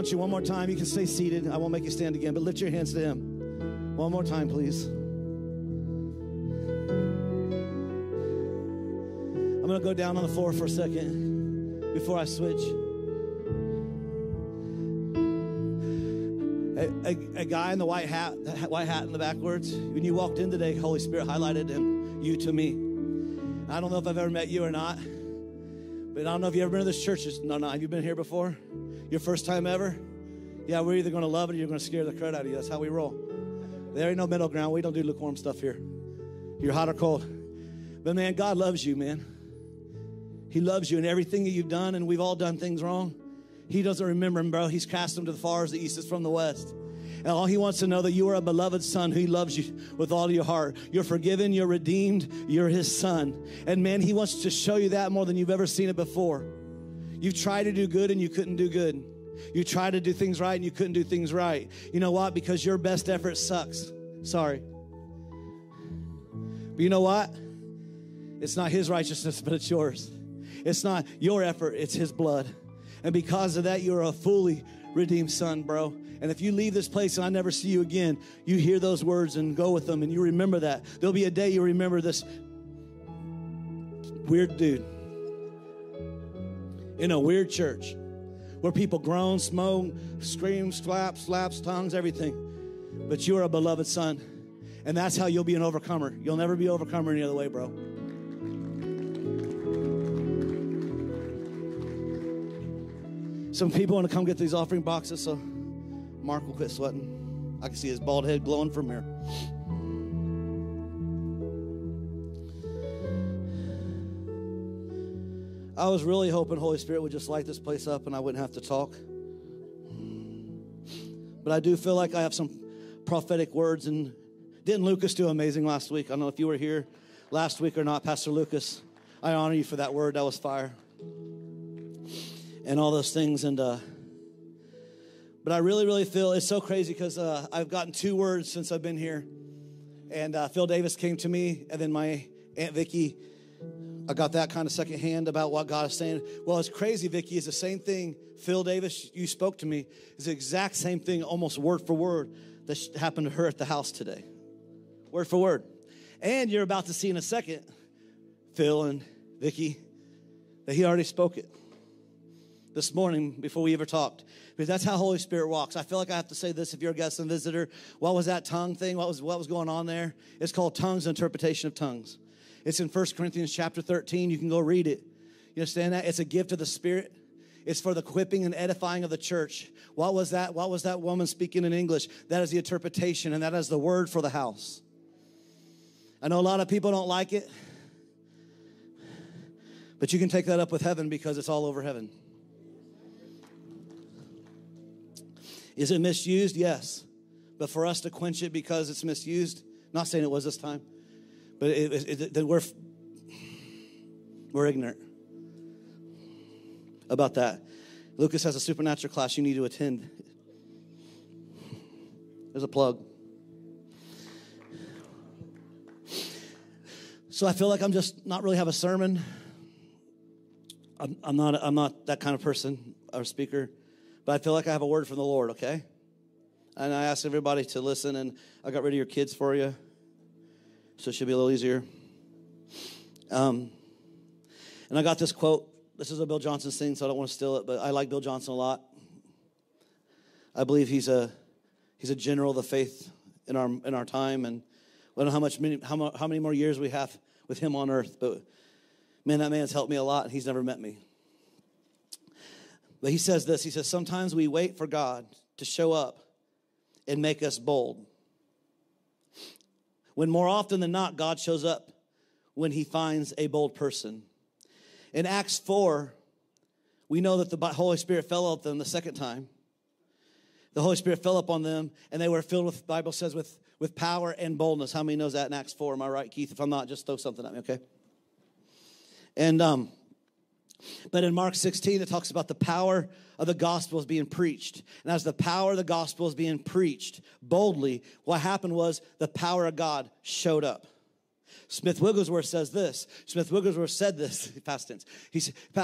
want you one more time. You can stay seated. I won't make you stand again, but lift your hands to Him. One more time, please. I'm going to go down on the floor for a second before I switch. A, a, a, guy in the white hat, white hat in the backwards. When you walked in today, Holy Spirit highlighted him, you to me. I don't know if I've ever met you or not, but I don't know if you've ever been to this church. No, no. Have you been here before? Your first time ever? Yeah, we're either going to love it or you're going to scare the crud out of you. That's how we roll. There ain't no middle ground. We don't do lukewarm stuff here. You're hot or cold. But man, God loves you, man. He loves you and everything that you've done, and we've all done things wrong. He doesn't remember him, bro. He's cast him to the far as the east is from the west. And all he wants to know that you are a beloved son who he loves you with all your heart. You're forgiven, you're redeemed, you're his son. And man, he wants to show you that more than you've ever seen it before. You've tried to do good and you couldn't do good. You tried to do things right and you couldn't do things right. You know what? Because your best effort sucks. Sorry. But you know what? It's not his righteousness, but it's yours. It's not your effort, it's his blood. And because of that, you're a fully redeemed son, bro. And if you leave this place and I never see you again, you hear those words and go with them and you remember that. There'll be a day you remember this weird dude in a weird church where people groan, smoke, scream, slap, slaps, tongues, everything. But you're a beloved son. And that's how you'll be an overcomer. You'll never be overcomer any other way, bro. Some people want to come get these offering boxes, so Mark will quit sweating. I can see his bald head glowing from here. I was really hoping Holy Spirit would just light this place up and I wouldn't have to talk. But I do feel like I have some prophetic words. And didn't Lucas do amazing last week? I don't know if you were here last week or not, Pastor Lucas. I honor you for that word. That was fire and all those things. And uh, but I really, really feel it's so crazy because uh, I've gotten two words since I've been here. And uh, Phil Davis came to me, and then my aunt Vicky. I got that kind of second hand about what God is saying. Well, it's crazy, Vicky. It's the same thing. Phil Davis, you spoke to me. It's the exact same thing, almost word for word, that happened to her at the house today. Word for word. And you're about to see in a second, Phil and Vicky, that he already spoke it this morning before we ever talked because that's how holy spirit walks. I feel like i have to say this if you're a guest and visitor. What was that tongue thing? What was what was going on there? It's called tongues interpretation of tongues. It's in 1 corinthians chapter 13 you can go read it. You understand that? It's a gift of the spirit. It's for the equipping and edifying of the church. What was that what was that woman speaking in english? That is the interpretation and that is the word for the house. I know a lot of people don't like it but you can take that up with heaven because it's all over heaven Is it misused? Yes. But for us to quench it because it's misused, not saying it was this time, but it, it, it, we're, we're ignorant about that. Lucas has a supernatural class you need to attend. There's a plug. So I feel like I'm just not really have a sermon. I'm, I'm not. I'm not that kind of person or speaker. But I feel like I have a word from the Lord, okay? And I asked everybody to listen, and I got rid of your kids for you. So it should be a little easier. Um, and I got this quote. This is a Bill Johnson thing, so I don't want to steal it, but I like Bill Johnson a lot. I believe he's a he's a general of the faith in our in our time, and I don't know how much many, how, how many more years we have with him on earth, but man, that man's helped me a lot, and he's never met me. But he says this he says, Sometimes we wait for God to show up and make us bold. When more often than not, God shows up when he finds a bold person. In Acts 4, we know that the Holy Spirit fell on them the second time. The Holy Spirit fell upon them, and they were filled with, Bible says, with, with power and boldness. How many knows that in Acts 4? Am I right, Keith? If I'm not, just throw something at me, okay? And um, but in Mark 16, it talks about the power of the gospel is being preached. And as the power of the gospel is being preached boldly, what happened was the power of God showed up. Smith Wigglesworth says this. Smith Wigglesworth said this, past tense. He,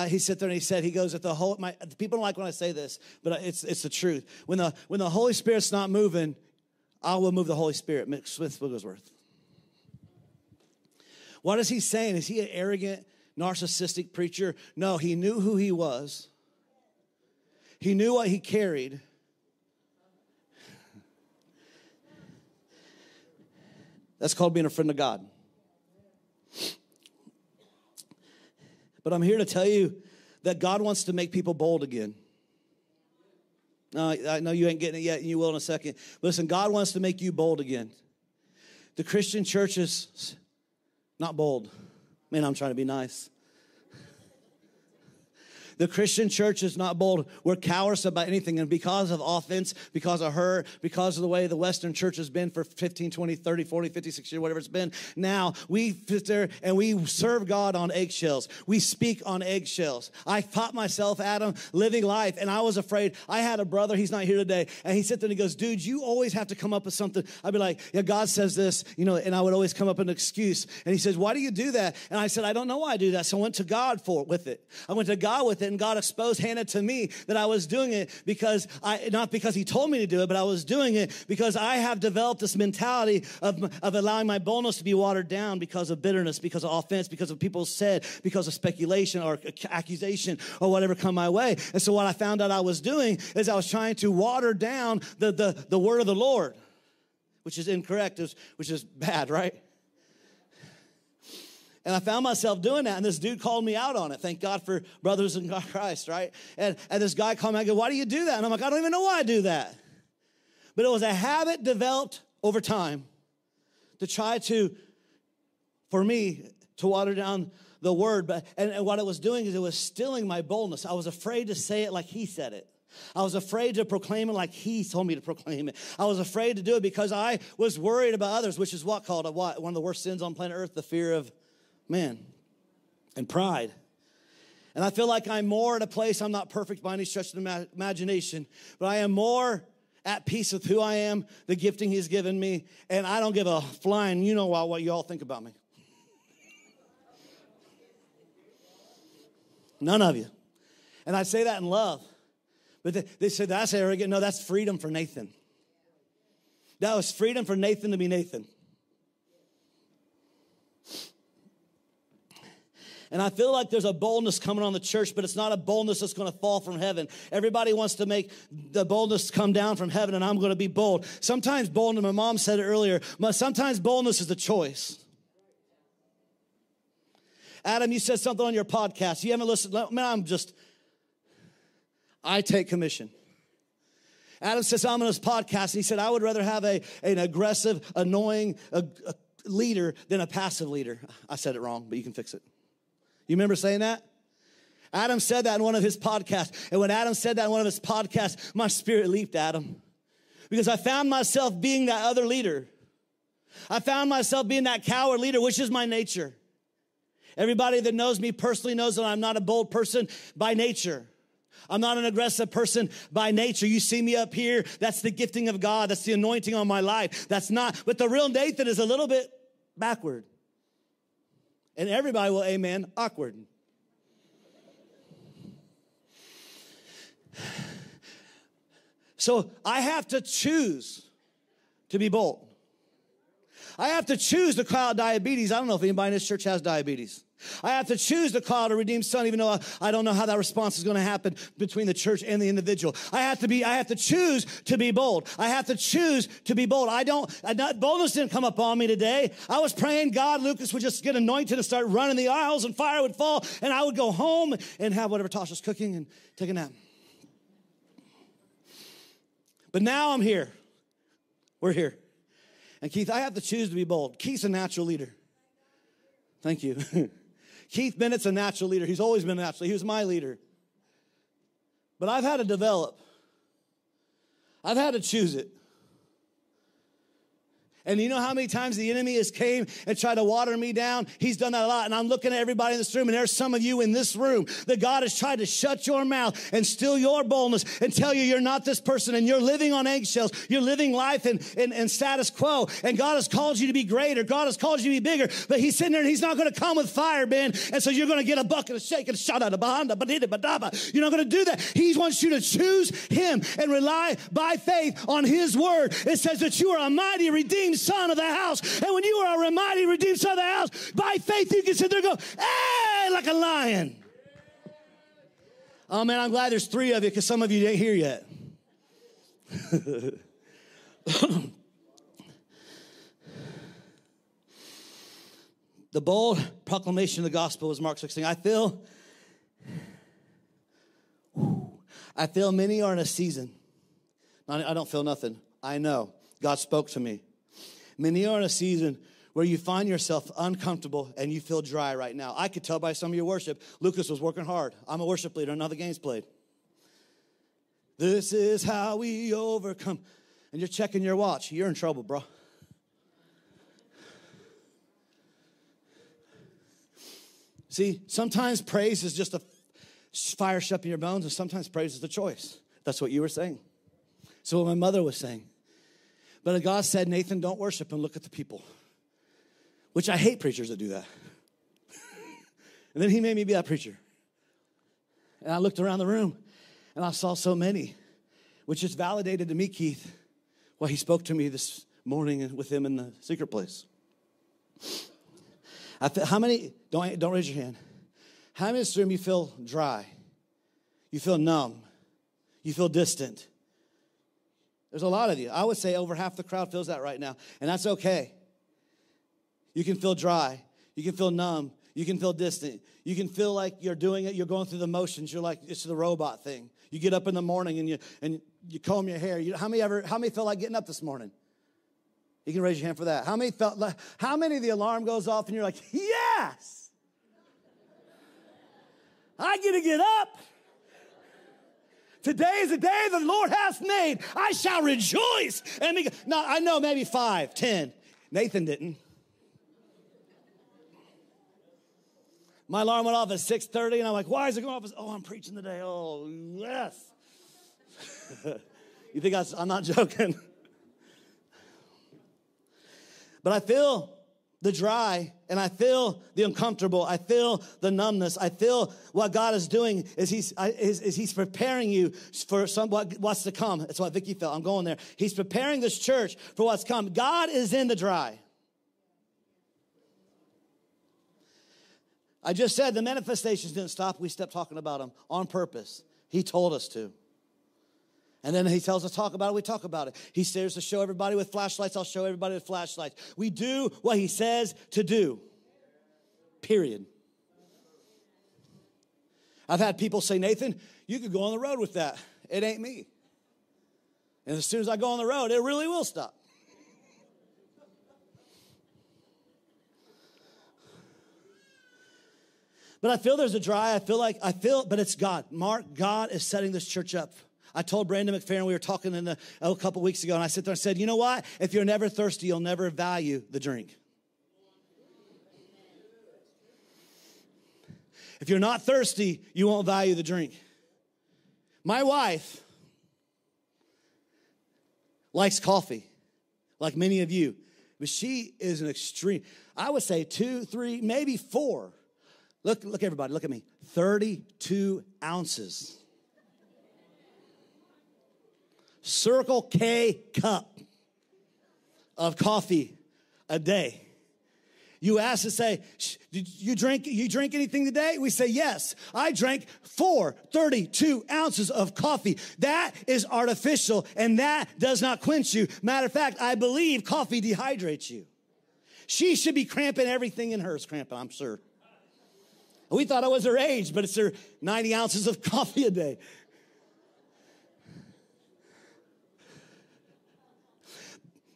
he sat there and he said, he goes, if the whole, my, people don't like when I say this, but it's, it's the truth. When the, when the Holy Spirit's not moving, I will move the Holy Spirit. Smith Wigglesworth. What is he saying? Is he an arrogant, narcissistic preacher? No, he knew who he was. He knew what he carried. That's called being a friend of God. But I'm here to tell you that God wants to make people bold again. I know you ain't getting it yet, and you will in a second. Listen, God wants to make you bold again. The Christian church is not bold. Man, I'm trying to be nice. The Christian church is not bold. We're cowards about anything. And because of offense, because of her, because of the way the Western church has been for 15, 20, 30, 40, 56 years, whatever it's been, now we sit there and we serve God on eggshells. We speak on eggshells. I taught myself, Adam, living life, and I was afraid. I had a brother, he's not here today, and he sits there and he goes, Dude, you always have to come up with something. I'd be like, Yeah, God says this, you know, and I would always come up with an excuse. And he says, Why do you do that? And I said, I don't know why I do that. So I went to God for it with it. I went to God with it it and God exposed Hannah to me that I was doing it because I, not because He told me to do it, but I was doing it because I have developed this mentality of, of allowing my boldness to be watered down because of bitterness, because of offense, because of people said, because of speculation or accusation or whatever come my way. And so what I found out I was doing is I was trying to water down the, the, the word of the Lord, which is incorrect, which is bad, right? And I found myself doing that. And this dude called me out on it. Thank God for brothers in Christ, right? And, and this guy called me, I go, why do you do that? And I'm like, I don't even know why I do that. But it was a habit developed over time to try to, for me, to water down the word. But and, and what it was doing is it was stilling my boldness. I was afraid to say it like he said it. I was afraid to proclaim it like he told me to proclaim it. I was afraid to do it because I was worried about others, which is what called a, what one of the worst sins on planet Earth, the fear of man, and pride. And I feel like I'm more at a place, I'm not perfect by any stretch of the imagination, but I am more at peace with who I am, the gifting He's given me, and I don't give a flying, you know what you all think about me. None of you. And I say that in love. But they, they said, that's arrogant. No, that's freedom for Nathan. That was freedom for Nathan to be Nathan. And I feel like there's a boldness coming on the church, but it's not a boldness that's going to fall from heaven. Everybody wants to make the boldness come down from heaven, and I'm going to be bold. Sometimes boldness, my mom said it earlier, sometimes boldness is a choice. Adam, you said something on your podcast. You haven't listened. Man, I'm just, I take commission. Adam says, I'm on his podcast, and he said, I would rather have a, an aggressive, annoying a, a leader than a passive leader. I said it wrong, but you can fix it. You remember saying that? Adam said that in one of his podcasts. And when Adam said that in one of his podcasts, my spirit leaped, Adam. Because I found myself being that other leader. I found myself being that coward leader, which is my nature. Everybody that knows me personally knows that I'm not a bold person by nature. I'm not an aggressive person by nature. You see me up here. That's the gifting of God. That's the anointing on my life. That's not, but the real Nathan is a little bit backward. And everybody will amen awkward. So I have to choose to be bold. I have to choose to call out diabetes. I don't know if anybody in this church has diabetes. I have to choose to call it a redeemed son, even though I don't know how that response is going to happen between the church and the individual. I have to be, I have to choose to be bold. I have to choose to be bold. I don't, not, boldness didn't come upon me today. I was praying God, Lucas would just get anointed and start running the aisles and fire would fall and I would go home and have whatever Tasha's cooking and take a nap. But now I'm here. We're here. And Keith, I have to choose to be bold. Keith's a natural leader. Thank you. Keith Bennett's a natural leader. He's always been a natural. He was my leader. But I've had to develop. I've had to choose it. And you know how many times the enemy has came and tried to water me down? He's done that a lot. And I'm looking at everybody in this room, and there's some of you in this room that God has tried to shut your mouth and steal your boldness and tell you you're not this person and you're living on eggshells. You're living life in, in, in status quo. And God has called you to be greater. God has called you to be bigger. But He's sitting there and He's not going to come with fire, Ben. And so you're going to get a bucket of shake and shout out bahanda, badida, badaba. You're not going to do that. He wants you to choose Him and rely by faith on His word. It says that you are a mighty redeemed son of the house. And when you are a mighty redeemed son of the house, by faith you can sit there and go, hey, like a lion. Oh man, I'm glad there's three of you because some of you didn't hear yet. the bold proclamation of the gospel is Mark 16. I feel, I feel many are in a season. I don't feel nothing. I know. God spoke to me. Many are in a season where you find yourself uncomfortable and you feel dry right now. I could tell by some of your worship, Lucas was working hard. I'm a worship leader, the games played. This is how we overcome. And you're checking your watch. You're in trouble, bro. See, sometimes praise is just a fire shut in your bones, and sometimes praise is the choice. That's what you were saying. So, what my mother was saying. But God said, Nathan, don't worship and look at the people, which I hate preachers that do that. and then he made me be that preacher. And I looked around the room and I saw so many, which just validated to me, Keith, what he spoke to me this morning with him in the secret place. I Th- how many, don't, don't raise your hand. How many in room you feel dry? You feel numb? You feel distant? There's a lot of you. I would say over half the crowd feels that right now, and that's okay. You can feel dry. You can feel numb. You can feel distant. You can feel like you're doing it. You're going through the motions. You're like it's the robot thing. You get up in the morning and you and you comb your hair. You, how many ever? How many felt like getting up this morning? You can raise your hand for that. How many felt? Like, how many the alarm goes off and you're like, yes, I get to get up. Today is the day the Lord hath made. I shall rejoice. And be, now I know maybe five, ten. Nathan didn't. My alarm went off at 6:30, and I'm like, why is it going off? Oh, I'm preaching today. Oh, yes. you think I, I'm not joking? but I feel the dry and I feel the uncomfortable. I feel the numbness. I feel what God is doing is he's, is, is he's preparing you for some, what, what's to come. That's what Vicky felt. I'm going there. He's preparing this church for what's come. God is in the dry. I just said the manifestations didn't stop. We stepped talking about them on purpose. He told us to. And then he tells us to talk about it, we talk about it. He says to show everybody with flashlights, I'll show everybody with flashlights. We do what he says to do. Period. I've had people say, Nathan, you could go on the road with that. It ain't me. And as soon as I go on the road, it really will stop. But I feel there's a dry, I feel like, I feel, but it's God. Mark, God is setting this church up I told Brandon McFerrin, we were talking in a, oh, a couple weeks ago, and I sit there and said, you know what? If you're never thirsty, you'll never value the drink. If you're not thirsty, you won't value the drink. My wife likes coffee, like many of you, but she is an extreme, I would say two, three, maybe four. Look, look, everybody, look at me. 32 ounces Circle K cup of coffee a day. You ask to say, did you drink, you drink anything today? We say, yes. I drank four 32 ounces of coffee. That is artificial and that does not quench you. Matter of fact, I believe coffee dehydrates you. She should be cramping everything in hers cramping, I'm sure. We thought it was her age, but it's her 90 ounces of coffee a day.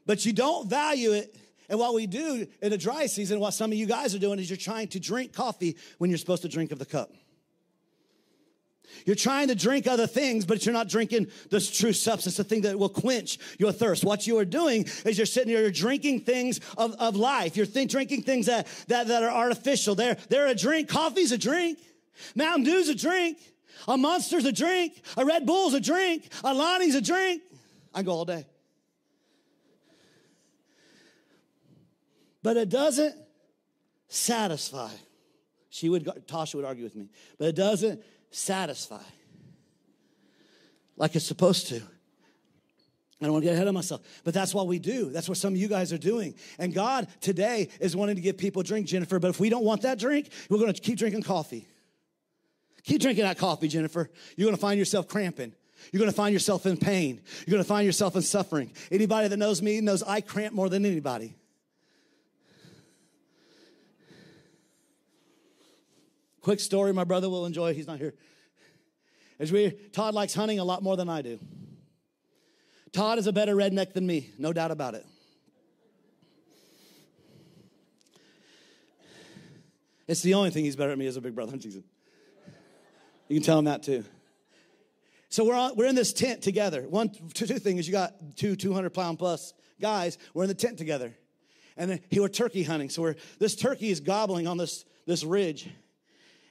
But you don't value it. And what we do in the dry season, what some of you guys are doing is you're trying to drink coffee when you're supposed to drink of the cup. You're trying to drink other things, but you're not drinking the true substance, the thing that will quench your thirst. What you are doing is you're sitting here, you're drinking things of, of life. You're drinking things that, that, that are artificial. They're, they're a drink. Coffee's a drink. Mountain Dew's a drink. A Monster's a drink. A Red Bull's a drink. A Lonnie's a drink. I go all day. But it doesn't satisfy. She would, Tasha would argue with me, but it doesn't satisfy like it's supposed to. I don't want to get ahead of myself, but that's what we do. That's what some of you guys are doing. And God today is wanting to give people drink, Jennifer. But if we don't want that drink, we're going to keep drinking coffee. Keep drinking that coffee, Jennifer. You're going to find yourself cramping. You're going to find yourself in pain. You're going to find yourself in suffering. Anybody that knows me knows I cramp more than anybody. Quick story my brother will enjoy. He's not here. As we, Todd likes hunting a lot more than I do. Todd is a better redneck than me, no doubt about it. It's the only thing he's better at me as a big brother. Jesus. You can tell him that too. So we're, we're in this tent together. One, two, two things. You got two 200 pound plus guys. We're in the tent together. And then he were turkey hunting. So we're, this turkey is gobbling on this, this ridge.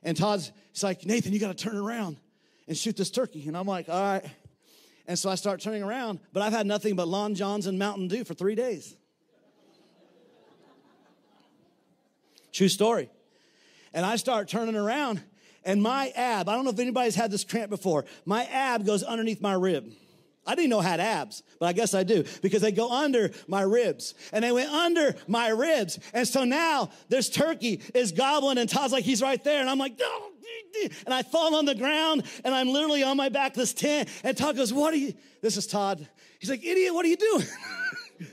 And Todd's like, Nathan, you got to turn around and shoot this turkey. And I'm like, all right. And so I start turning around, but I've had nothing but Lon Johns and Mountain Dew for three days. True story. And I start turning around, and my ab, I don't know if anybody's had this cramp before, my ab goes underneath my rib. I didn't know I had abs, but I guess I do because they go under my ribs and they went under my ribs. And so now this turkey is gobbling and Todd's like, he's right there. And I'm like, no. And I fall on the ground and I'm literally on my back this tent. And Todd goes, what are you? This is Todd. He's like, idiot, what are you doing?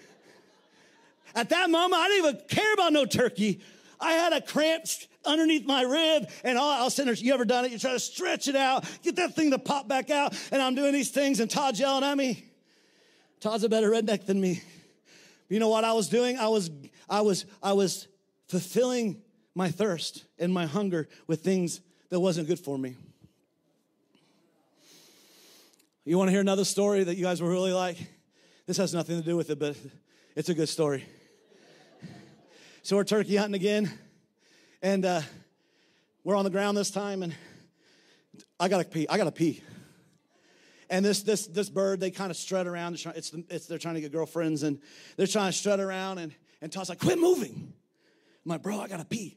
At that moment, I didn't even care about no turkey. I had a cramp underneath my rib, and all, I'll send there. You ever done it? You try to stretch it out, get that thing to pop back out, and I'm doing these things, and Todd's yelling at me. Todd's a better redneck than me. You know what I was doing? I was, I was, I was fulfilling my thirst and my hunger with things that wasn't good for me. You want to hear another story that you guys were really like? This has nothing to do with it, but it's a good story. So we're turkey hunting again, and uh, we're on the ground this time, and I gotta pee. I gotta pee. And this this this bird, they kind of strut around. It's, it's, it's they're trying to get girlfriends, and they're trying to strut around, and and Todd's like, "Quit moving." I'm like, "Bro, I gotta pee."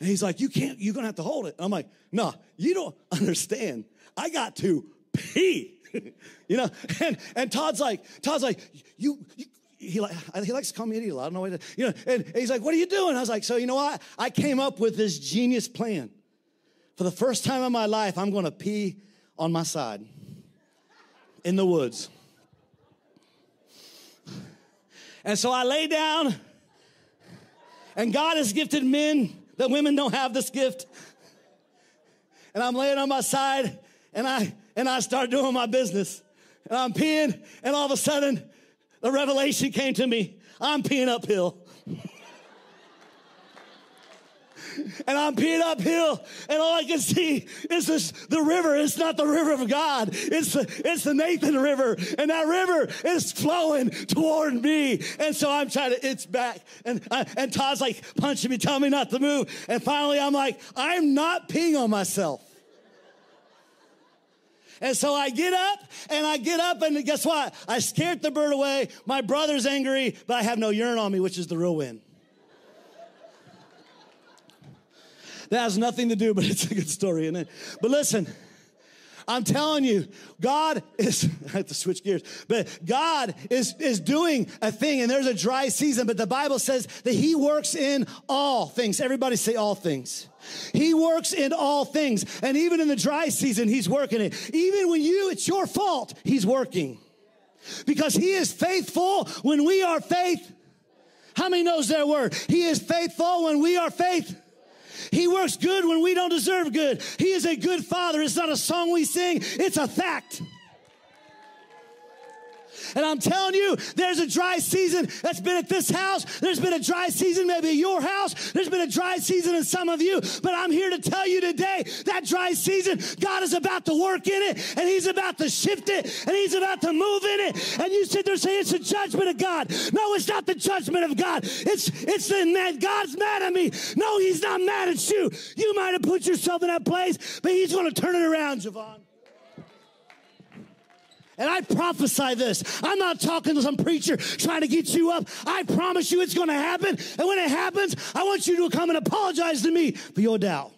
And he's like, "You can't. You're gonna have to hold it." I'm like, "No, you don't understand. I got to pee." you know, and and Todd's like, Todd's like, you, you he, like, he likes to call me idiot a lot. I don't know what you know, and he's like, what are you doing? I was like, so you know what? I came up with this genius plan. For the first time in my life, I'm going to pee on my side in the woods. And so I lay down, and God has gifted men that women don't have this gift. And I'm laying on my side, and I and I start doing my business. And I'm peeing, and all of a sudden, the revelation came to me I'm peeing uphill. and I'm peeing uphill, and all I can see is this, the river. It's not the river of God. It's the, it's the Nathan River, and that river is flowing toward me. And so I'm trying to, it's back, and, I, and Todd's like punching me, telling me not to move. And finally, I'm like, I'm not peeing on myself. And so I get up and I get up and guess what? I scared the bird away. My brother's angry, but I have no urine on me, which is the real win. that has nothing to do, but it's a good story, isn't it? But listen, I'm telling you, God is, I have to switch gears, but God is, is doing a thing and there's a dry season, but the Bible says that He works in all things. Everybody say all things. He works in all things. And even in the dry season, He's working it. Even when you, it's your fault, He's working. Because He is faithful when we are faith. How many knows their word? He is faithful when we are faith. He works good when we don't deserve good. He is a good father. It's not a song we sing, it's a fact. And I'm telling you, there's a dry season that's been at this house. There's been a dry season maybe at your house. There's been a dry season in some of you. But I'm here to tell you today that dry season, God is about to work in it and He's about to shift it and He's about to move in it. And you sit there saying it's the judgment of God. No, it's not the judgment of God. It's it's the man. God's mad at me. No, He's not mad at you. You might have put yourself in that place, but He's going to turn it around, Javon. And I prophesy this. I'm not talking to some preacher trying to get you up. I promise you it's going to happen. And when it happens, I want you to come and apologize to me for your doubt.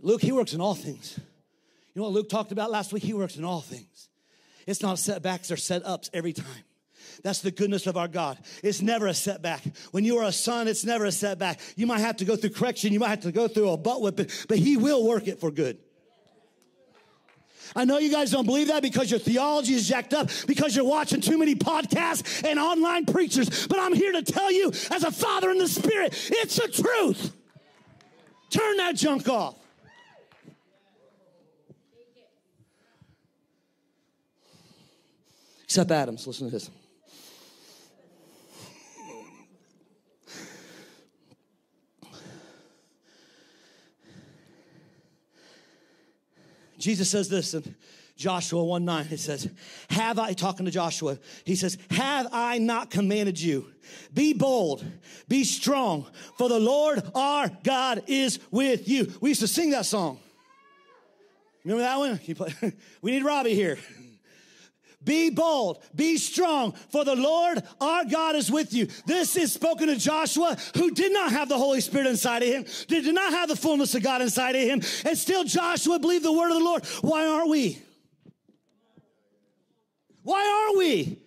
Luke, he works in all things. You know what Luke talked about last week? He works in all things. It's not setbacks or set ups every time. That's the goodness of our God. It's never a setback. When you are a son, it's never a setback. You might have to go through correction. You might have to go through a butt whipping, but he will work it for good. I know you guys don't believe that because your theology is jacked up, because you're watching too many podcasts and online preachers. But I'm here to tell you, as a father in the spirit, it's the truth. Turn that junk off. Except Adams. Listen to this. Jesus says this in Joshua 1 9. He says, Have I, talking to Joshua, he says, Have I not commanded you? Be bold, be strong, for the Lord our God is with you. We used to sing that song. Remember that one? we need Robbie here. Be bold, be strong, for the Lord our God is with you. This is spoken to Joshua, who did not have the Holy Spirit inside of him, did not have the fullness of God inside of him, and still Joshua believed the word of the Lord. Why aren't we? Why aren't we?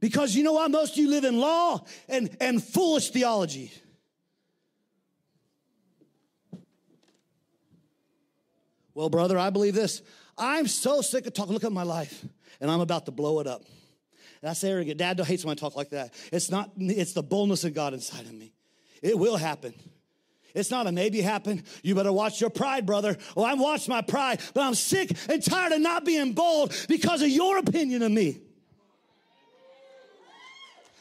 Because you know what? Most of you live in law and, and foolish theology. Well, brother, I believe this. I'm so sick of talking. Look at my life and I'm about to blow it up. Say arrogant. Dad hates when I talk like that. It's not, it's the boldness of God inside of me. It will happen. It's not a maybe happen. You better watch your pride, brother. Well, I'm watching my pride, but I'm sick and tired of not being bold because of your opinion of me.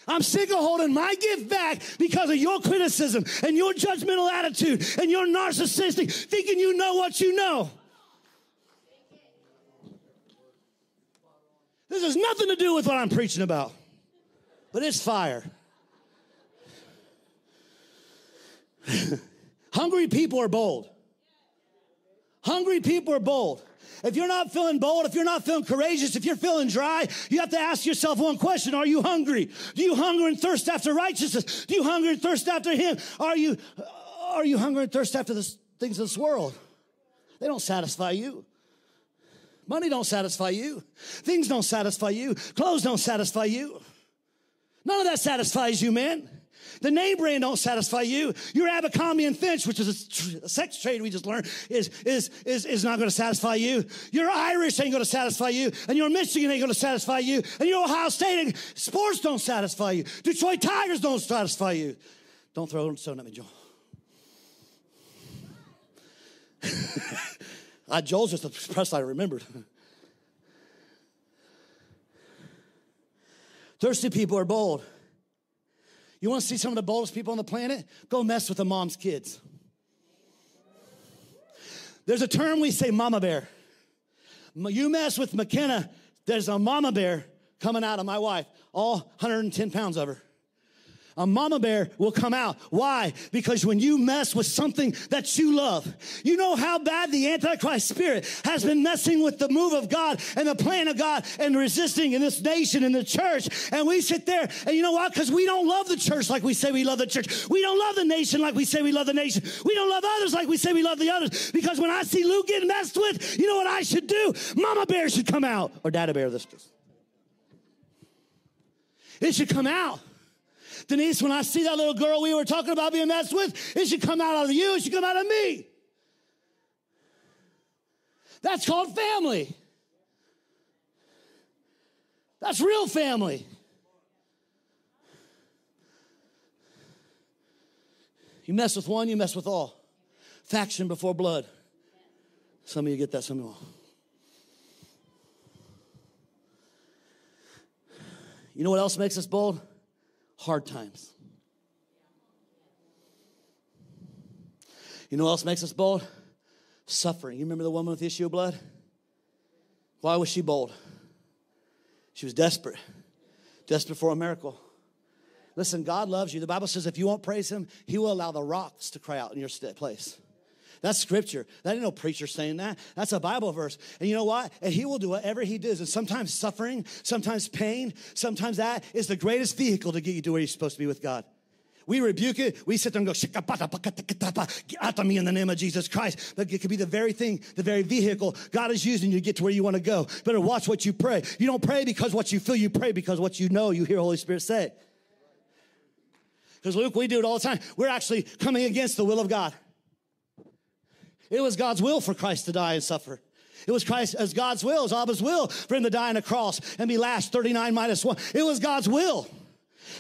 I'm sick of holding my gift back because of your criticism and your judgmental attitude and your narcissistic thinking you know what you know. This has nothing to do with what I'm preaching about, but it's fire. Hungry people are bold. Hungry people are bold. If you're not feeling bold, if you're not feeling courageous, if you're feeling dry, you have to ask yourself one question. Are you hungry? Do you hunger and thirst after righteousness? Do you hunger and thirst after Him? Are you, are you hunger and thirst after the things of this world? They don't satisfy you. Money don't satisfy you. Things don't satisfy you. Clothes don't satisfy you. None of that satisfies you, man. The name brand don't satisfy you. Your Abercrombie and Fitch, which is a, a sex trade we just learned, is, is, is, is not going to satisfy you. Your Irish ain't going to satisfy you. And your Michigan ain't going to satisfy you. And your Ohio State, sports don't satisfy you. Detroit Tigers don't satisfy you. Don't throw stone at me, Joel. Uh, Joel's just the press I remembered. Thirsty people are bold. You want to see some of the boldest people on the planet? Go mess with a mom's kids. There's a term we say mama bear. You mess with McKenna, there's a mama bear coming out of my wife, all 110 pounds of her a mama bear will come out. Why? Because when you mess with something that you love, you know how bad the Antichrist spirit has been messing with the move of God and the plan of God and resisting in this nation, in the church. And we sit there and you know why? Because we don't love the church like we say we love the church. We don't love the nation like we say we love the nation. We don't love others like we say we love the others. Because when I see Luke getting messed with, you know what I should do? Mama bear should come out. Or dada bear, this. It should come out. Denise, when I see that little girl we were talking about being messed with, it should come out of you, it should come out of me. That's called family. That's real family. You mess with one, you mess with all. Faction before blood. Some of you get that, some of you won't. You know what else makes us bold? Hard times. You know what else makes us bold? Suffering. You remember the woman with the issue of blood? Why was she bold? She was desperate, desperate for a miracle. Listen, God loves you. The Bible says if you won't praise Him, He will allow the rocks to cry out in your place. That's scripture. That ain't no preacher saying that. That's a Bible verse. And you know what? And he will do whatever he does. And sometimes suffering, sometimes pain, sometimes that is the greatest vehicle to get you to where you're supposed to be with God. We rebuke it. We sit there and go, get out of me in the name of Jesus Christ. But it could be the very thing, the very vehicle God is using you to get to where you want to go. Better watch what you pray. You don't pray because what you feel, you pray because what you know, you hear Holy Spirit say. Because Luke, we do it all the time. We're actually coming against the will of God. It was God's will for Christ to die and suffer. It was Christ as God's will, as Abba's will for him to die on a cross and be last 39 minus one. It was God's will.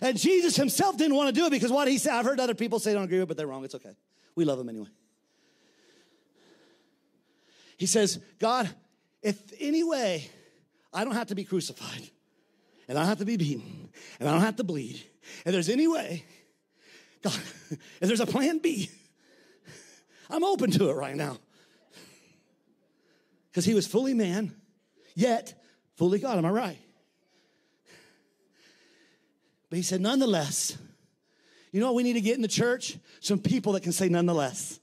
And Jesus himself didn't want to do it because what he said, I've heard other people say they don't agree with it, but they're wrong. It's okay. We love him anyway. He says, God, if any way I don't have to be crucified and I don't have to be beaten and I don't have to bleed, if there's any way, God, if there's a plan B, I'm open to it right now. Because he was fully man, yet fully God. Am I right? But he said, nonetheless, you know what we need to get in the church? Some people that can say nonetheless.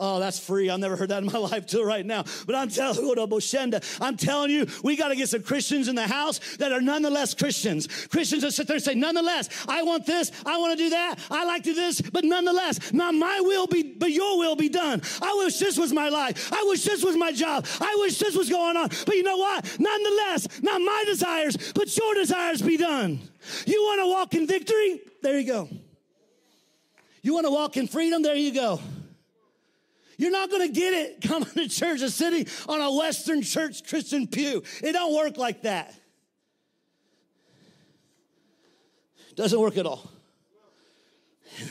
Oh, that's free. I've never heard that in my life till right now. But I'm telling you, I'm telling you, we got to get some Christians in the house that are nonetheless Christians. Christians that sit there and say, nonetheless, I want this, I want to do that, I like to do this, but nonetheless, not my will be, but your will be done. I wish this was my life. I wish this was my job. I wish this was going on. But you know what? Nonetheless, not my desires, but your desires be done. You want to walk in victory? There you go. You want to walk in freedom? There you go. You're not going to get it coming to church and sitting on a Western church Christian pew. It don't work like that. Doesn't work at all.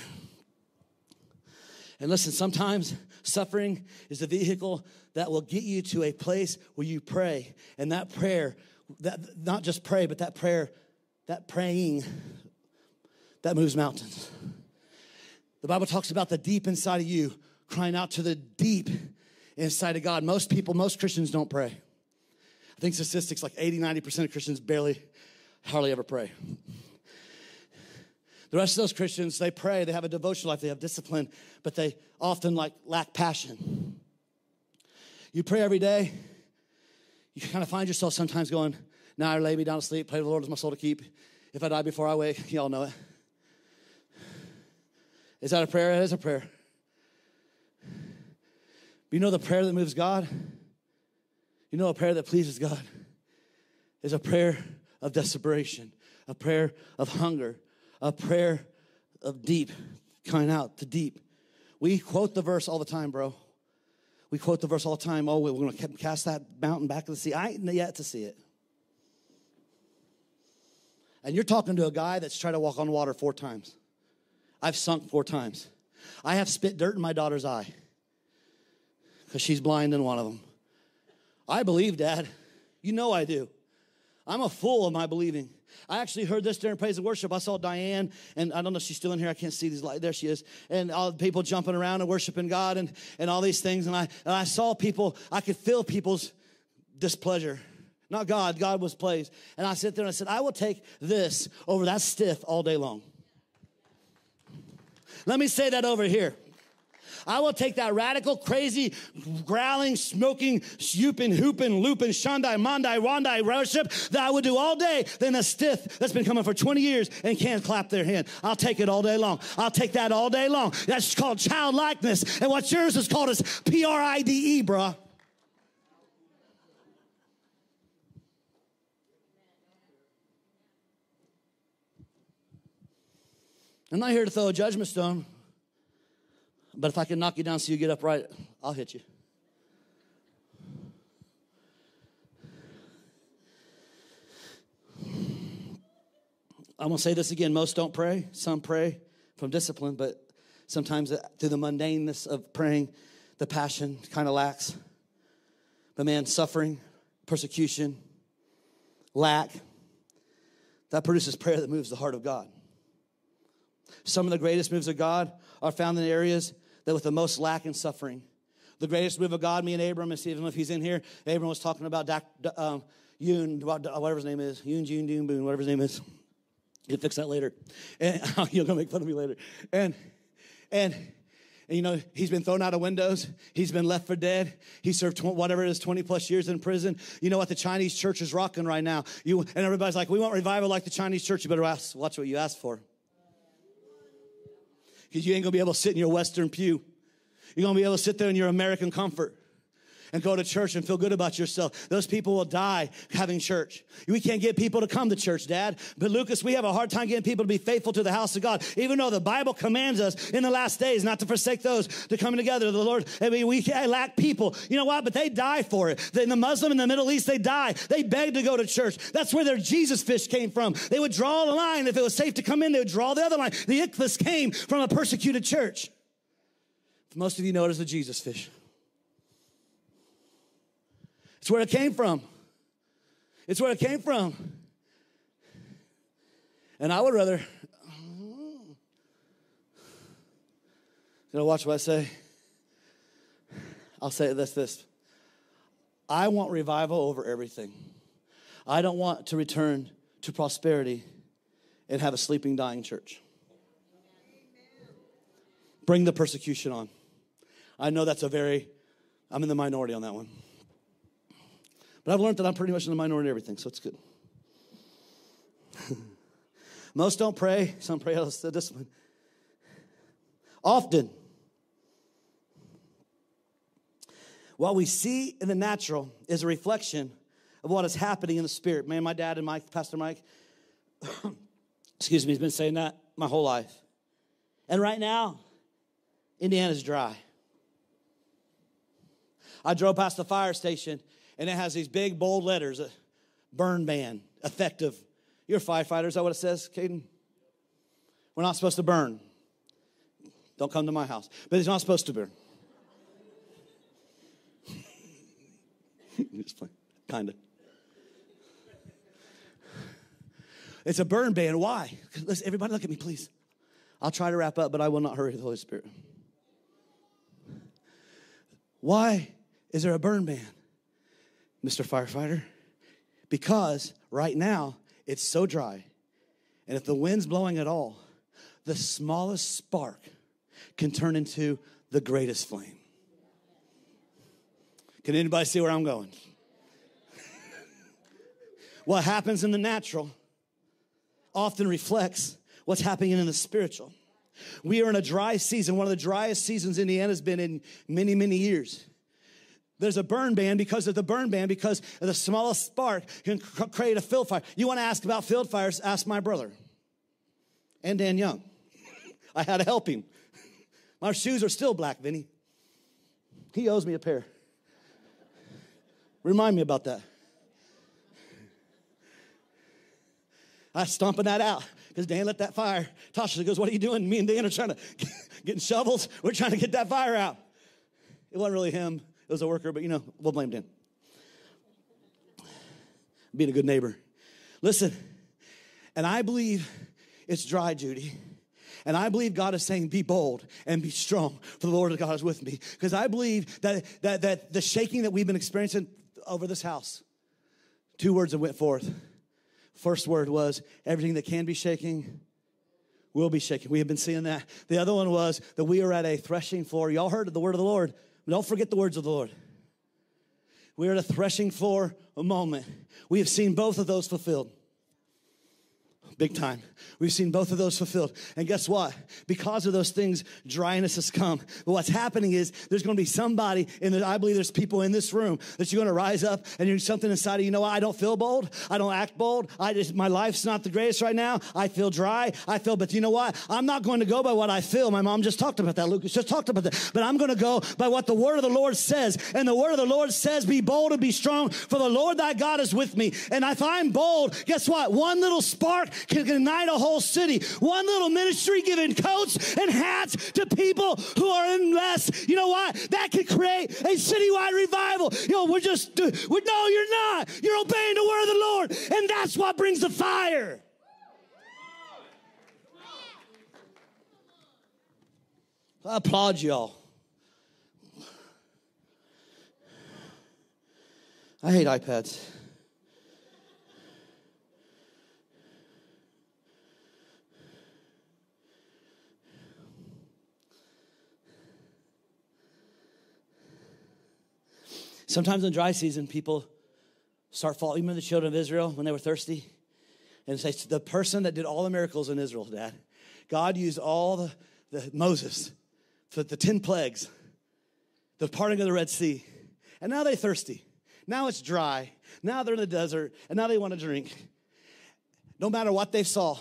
And listen, sometimes suffering is the vehicle that will get you to a place where you pray. And that prayer, that not just pray, but that prayer, that praying, that moves mountains. The Bible talks about the deep inside of you crying out to the deep inside of God. Most people, most Christians don't pray. I think statistics like 80, 90% of Christians barely, hardly ever pray. The rest of those Christians, they pray, they have a devotional life, they have discipline, but they often like lack passion. You pray every day, you kind of find yourself sometimes going, Now I lay me down to sleep, pray the Lord is my soul to keep. If I die before I wake, y'all know it. Is that a prayer? It is a prayer. You know the prayer that moves God? You know a prayer that pleases God is a prayer of desperation, a prayer of hunger, a prayer of deep, crying out to deep. We quote the verse all the time, bro. We quote the verse all the time. Oh, we're going to cast that mountain back to the sea. I ain't yet to see it. And you're talking to a guy that's tried to walk on water four times. I've sunk four times. I have spit dirt in my daughter's eye because she's blind in one of them. I believe, Dad. You know I do. I'm a fool of my believing. I actually heard this during praise and worship. I saw Diane, and I don't know if she's still in here. I can't see these lights. There she is. And all the people jumping around and worshiping God and, and all these things. And I, and I saw people, I could feel people's displeasure. Not God, God was pleased. And I sit there and I said, I will take this over that stiff all day long. Let me say that over here. I will take that radical, crazy, growling, smoking, swooping, hooping, looping, shandai, mandai, rondai worship that I would do all day than a stiff that's been coming for 20 years and can't clap their hand. I'll take it all day long. I'll take that all day long. That's called childlikeness. And what yours is called is P R I D E, bruh. I'm not here to throw a judgment stone. But if I can knock you down so you get up right, I'll hit you. I'm going to say this again. Most don't pray, some pray from discipline, but Sometimes through the mundaneness of praying, the passion kind of lacks. But man, suffering, persecution, lack, that produces prayer that moves the heart of God. Some of the greatest moves of God are found in areas that with the most lack and suffering. The greatest move of God, me and Abram, and Stephen, if he's in here, Abram was talking about Dak, um, Yoon, whatever his name is, Yoon June Doon Boon, whatever his name is. You'll fix that later. And you're gonna make fun of me later. And and and you know, he's been thrown out of windows. He's been left for dead. He served tw- whatever it is, 20 plus years in prison. You know what? The Chinese church is rocking right now. You, and everybody's like, we want revival like the Chinese church. You better ask, watch what you ask for. Because you ain't to be able to sit in your Western pew. You're to be able to sit there in your American comfort and go to church and feel good about yourself. Those people will die having church. We can't get people to come to church, Dad. But Lucas, we have a hard time getting people to be faithful to the house of God, even though the Bible commands us in the last days not to forsake those to coming together. To the Lord, I mean, we lack people. You know what? But they die for it. In the Muslim in the Middle East, they die. They beg to go to church. That's where their Jesus fish came from. They would draw the line. If it was safe to come in, they would draw the other line. The ichthus came from a persecuted church. Most of you know it as the Jesus fish. It's where it came from. It's where it came from. And I would rather. Gonna watch what I say. I'll say this this. I want revival over everything. I don't want to return to prosperity and have a sleeping, dying church. Bring the persecution on. I know that's a very, I'm in the minority on that one. But I've learned that I'm pretty much in the minority in everything, so it's good. Most don't pray, some pray out of discipline. Often, what we see in the natural is a reflection of what is happening in the spirit. Man, my dad and Mike, Pastor Mike, excuse me, has been saying that my whole life. And right now, Indiana's dry. I drove past the fire station and it has these big bold letters burn ban, effective. You're a firefighter, is that what it says, Caden? We're not supposed to burn. Don't come to my house. But it's not supposed to burn. Just playing, kind of. It's a burn ban. Why? Listen, everybody look at me, please. I'll try to wrap up, but I will not hurry the Holy Spirit. Why is there a burn ban? Mr. Firefighter? Because right now it's so dry. And if the wind's blowing at all, the smallest spark can turn into the greatest flame. Can anybody see where I'm going? what happens in the natural often reflects what's happening in the spiritual. We are in a dry season, one of the driest seasons Indiana's been in many, many years. There's a burn ban because of the burn ban, because the smallest spark can create a field fire. You want to ask about field fires? Ask my brother and Dan Young. I had to help him. My shoes are still black, Vinny. He owes me a pair. Remind me about that. I stomping that out because Dan let that fire. Tasha goes, What are you doing? Me and Dan are trying to get shovels. We're trying to get that fire out. It wasn't really him. It was a worker, but you know, we'll blame Dan. Being a good neighbor. Listen, and I believe it's dry, Judy. And I believe God is saying, be bold and be strong, for the Lord of God is with me. Because I believe that, that, that the shaking that we've been experiencing over this house, two words that went forth. First word was, everything that can be shaking will be shaking. We have been seeing that. The other one was that we are at a threshing floor. Y'all heard the word of the Lord. Don't forget the words of the Lord. We're at a threshing floor a moment. We have seen both of those fulfilled big time. We've seen both of those fulfilled. And guess what? Because of those things, dryness has come. But what's happening is there's going to be somebody, and I believe there's people in this room that you're going to rise up and you're something inside of you know what? I don't feel bold. I don't act bold. I just, my life's not the greatest right now. I feel dry. I feel, but you know what? I'm not going to go by what I feel. My mom just talked about that. Lucas just talked about that. But I'm going to go by what the word of the Lord says. And the word of the Lord says, be bold and be strong, for the Lord thy God is with me. And if I'm bold, guess what? One little spark can ignite a whole city. One little ministry giving coats and hats to people who are in less. You know what? That could create a citywide revival. You know, we're just, uh, we're, no, you're not. You're obeying the word of the Lord. And that's what brings the fire. I applaud y'all. I hate iPads. Sometimes in dry season, people start falling. Remember the children of Israel when they were thirsty? And say, the person that did all the miracles in Israel, Dad, God used all the, the Moses for the 10 plagues, the parting of the Red Sea. And now they're thirsty. Now it's dry. Now they're in the desert, and now they want to drink. No matter what they saw,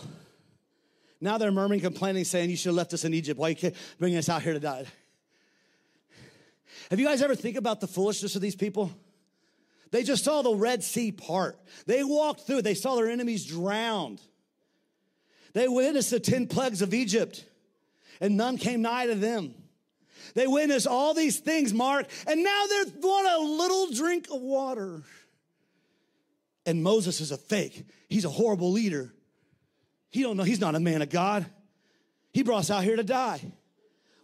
now they're murmuring, complaining, saying, You should have left us in Egypt. Why are you bringing us out here to die? Have you guys ever think about the foolishness of these people? They just saw the Red Sea part. They walked through, they saw their enemies drowned. They witnessed the 10 plagues of Egypt, and none came nigh to them. They witnessed all these things, Mark, and now they want a little drink of water. And Moses is a fake. He's a horrible leader. He don't know, he's not a man of God. He brought us out here to die.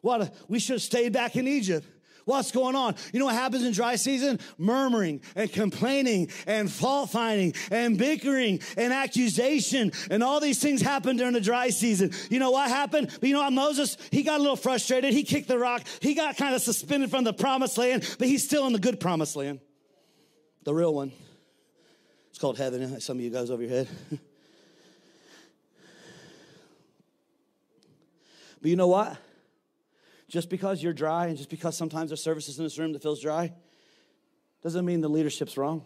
What a, we should have stayed back in Egypt. What's going on? You know what happens in dry season? Murmuring and complaining and fault finding and bickering and accusation and all these things happen during the dry season. You know what happened? But you know what? Moses, he got a little frustrated. He kicked the rock. He got kind of suspended from the promised land, but he's still in the good promised land. The real one. It's called heaven. Some of you guys over your head. but you know what? Just because you're dry and just because sometimes there's services in this room that feels dry doesn't mean the leadership's wrong.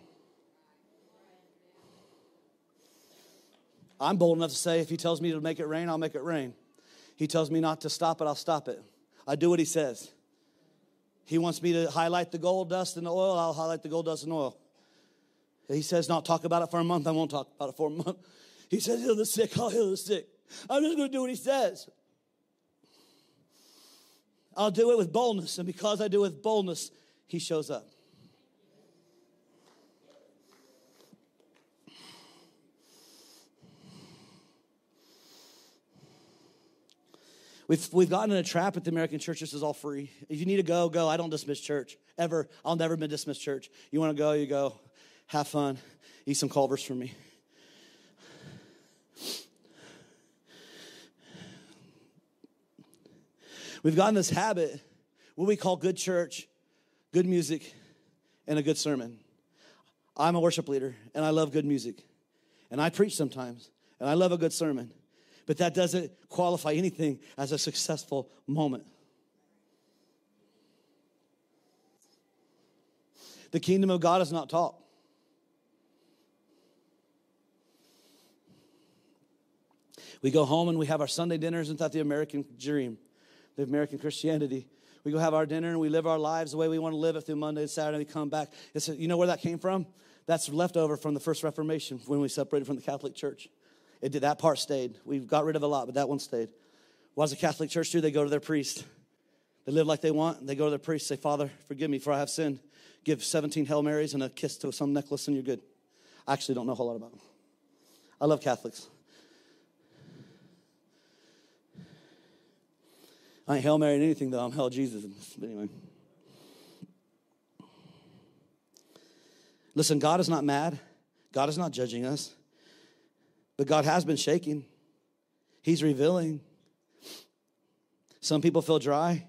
I'm bold enough to say if he tells me to make it rain, I'll make it rain. He tells me not to stop it, I'll stop it. I do what he says. He wants me to highlight the gold dust and the oil, I'll highlight the gold dust and oil. He says not talk about it for a month, I won't talk about it for a month. He says heal the sick, I'll heal the sick. I'm just going to do what he says. I'll do it with boldness. And because I do it with boldness, he shows up. We've, we've gotten in a trap at the American church. This is all free. If you need to go, go. I don't dismiss church ever. I'll never dismiss church. You want to go, you go. Have fun. Eat some Culver's for me. We've gotten this habit, what we call good church, good music, and a good sermon. I'm a worship leader, and I love good music. And I preach sometimes, and I love a good sermon. But that doesn't qualify anything as a successful moment. The kingdom of God is not taught. We go home and we have our Sunday dinners. Isn't that the American dream? The American Christianity. We go have our dinner and we live our lives the way we want to live it through Monday and Saturday. We come back. It's, you know where that came from? That's leftover from the first Reformation when we separated from the Catholic Church. It did that part stayed. We got rid of a lot, but that one stayed. What does the Catholic Church do? They go to their priest. They live like they want. They go to their priest, say, Father, forgive me for I have sinned. Give 17 Hail Marys and a kiss to some necklace, and you're good. I actually don't know a whole lot about them. I love Catholics. I ain't Hail Mary anything, though. I'm Hail Jesus. But anyway. Listen, God is not mad. God is not judging us. But God has been shaking. He's revealing. Some people feel dry.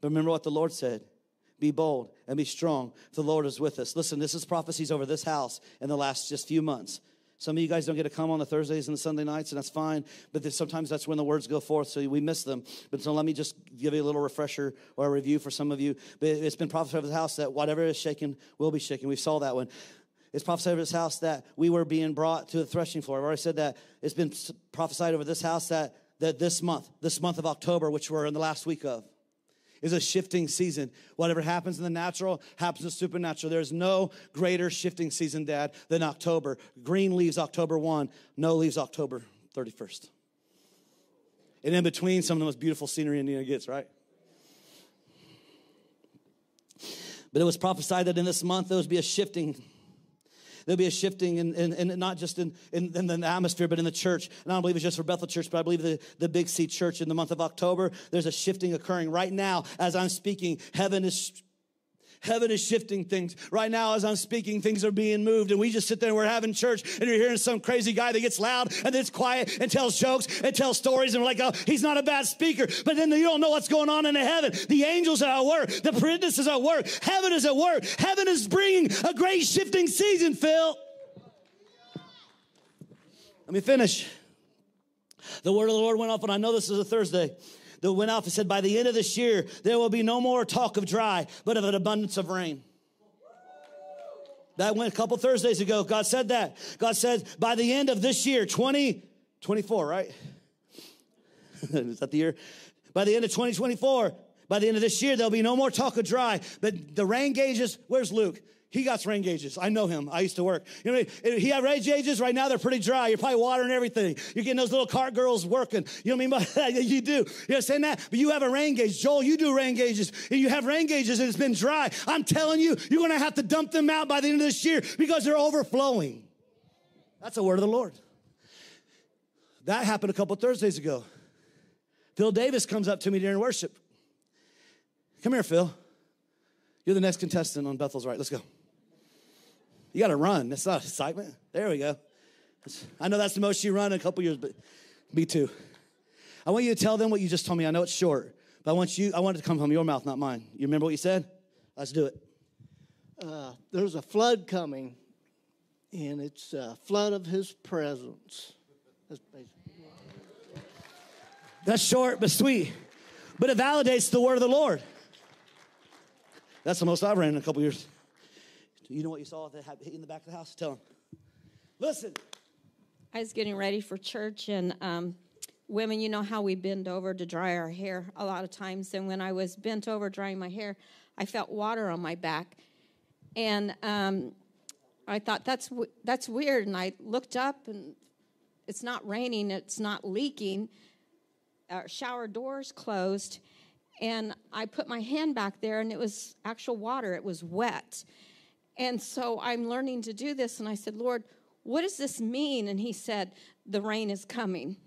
But remember what the Lord said be bold and be strong. The Lord is with us. Listen, this is prophecies over this house in the last just few months. Some of you guys don't get to come on the Thursdays and the Sunday nights, and that's fine. But sometimes that's when the words go forth, so we miss them. But so let me just give you a little refresher or a review for some of you. But it's been prophesied over the house that whatever is shaken will be shaken. We saw that one. It's prophesied over this house that we were being brought to the threshing floor. I've already said that. It's been prophesied over this house that, that this month, this month of October, which we're in the last week of, is a shifting season. Whatever happens in the natural happens in the supernatural. There's no greater shifting season, Dad, than October. Green leaves October 1, no leaves October 31st. And in between, some of the most beautiful scenery Indiana gets, right? But it was prophesied that in this month there would be a shifting. There'll be a shifting, and in, in, in, not just in, in, in, the atmosphere, but in the church. And I don't believe it's just for Bethel Church, but I believe the, the Big C Church in the month of October, there's a shifting occurring right now as I'm speaking. Heaven is Heaven is shifting things. Right now, as I'm speaking, things are being moved, and we just sit there and we're having church, and you're hearing some crazy guy that gets loud and then it's quiet and tells jokes and tells stories, and we're like, oh, he's not a bad speaker. But then you don't know what's going on in the heaven. The angels are at work, the witnesses are at work, heaven is at work. Heaven is bringing a great shifting season, Phil. Let me finish. The word of the Lord went off, and I know this is a Thursday that went off and said, By the end of this year, there will be no more talk of dry, but of an abundance of rain. That went a couple Thursdays ago. God said that. God said, by the end of this year, 2024, right? Is that the year? By the end of 2024, by the end of this year, there'll be no more talk of dry. But the rain gauges, where's Luke? He got rain gauges. I know him. I used to work. You know, he had rain gauges. Right now, they're pretty dry. You're probably watering everything. You're getting those little cart girls working. You know what I mean? You do. You saying that? But you have a rain gauge. Joel, you do rain gauges. And you have rain gauges and it's been dry. I'm telling you, you're going to have to dump them out by the end of this year because they're overflowing. That's a word of the Lord. That happened a couple Thursdays ago. Phil Davis comes up to me during worship. Come here, Phil. You're the next contestant on Bethel's Right. Let's go. You got to run. That's not excitement. There we go. I know that's the most you run in a couple years, but me too. I want you to tell them what you just told me. I know it's short, but I want you. I want it to come from your mouth, not mine. You remember what you said? Let's do it. Uh, there's a flood coming, and it's a flood of His presence. That's, that's short but sweet, but it validates the word of the Lord. That's the most I've ran in a couple years. You know what you saw that in the back of the house? Tell them. Listen. I was getting ready for church, and um, women, you know how we bend over to dry our hair a lot of times. And when I was bent over drying my hair, I felt water on my back, and um, I thought that's that's weird. And I looked up, and it's not raining, it's not leaking. Our shower doors closed, and I put my hand back there, and it was actual water. It was wet. And so I'm learning to do this. And I said, Lord, what does this mean? And he said, The rain is coming.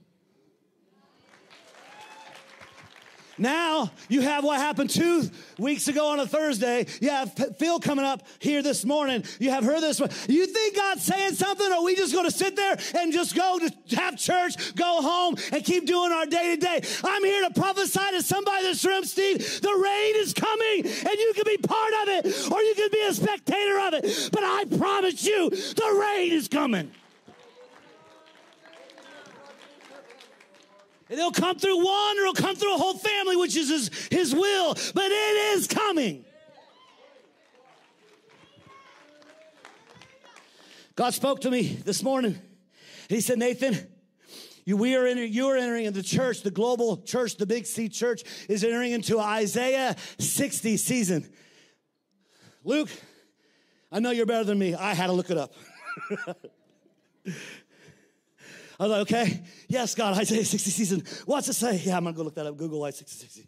Now you have what happened two weeks ago on a Thursday. You have Phil coming up here this morning. You have her this morning. You think God's saying something, or we just going to sit there and just go to have church, go home, and keep doing our day to day? I'm here to prophesy to somebody in this room, Steve. The rain is coming, and you can be part of it, or you can be a spectator of it. But I promise you, the rain is coming. It'll come through one or it'll come through a whole family, which is his, his will, but it is coming. God spoke to me this morning. He said, Nathan, you, we are entering, you are entering into the church, the global church, the Big C church is entering into Isaiah 60 season. Luke, I know you're better than me. I had to look it up. I was like, okay, yes, God, Isaiah 60 season. What's it say? Yeah, I'm gonna go look that up. Google Isaiah 60 season.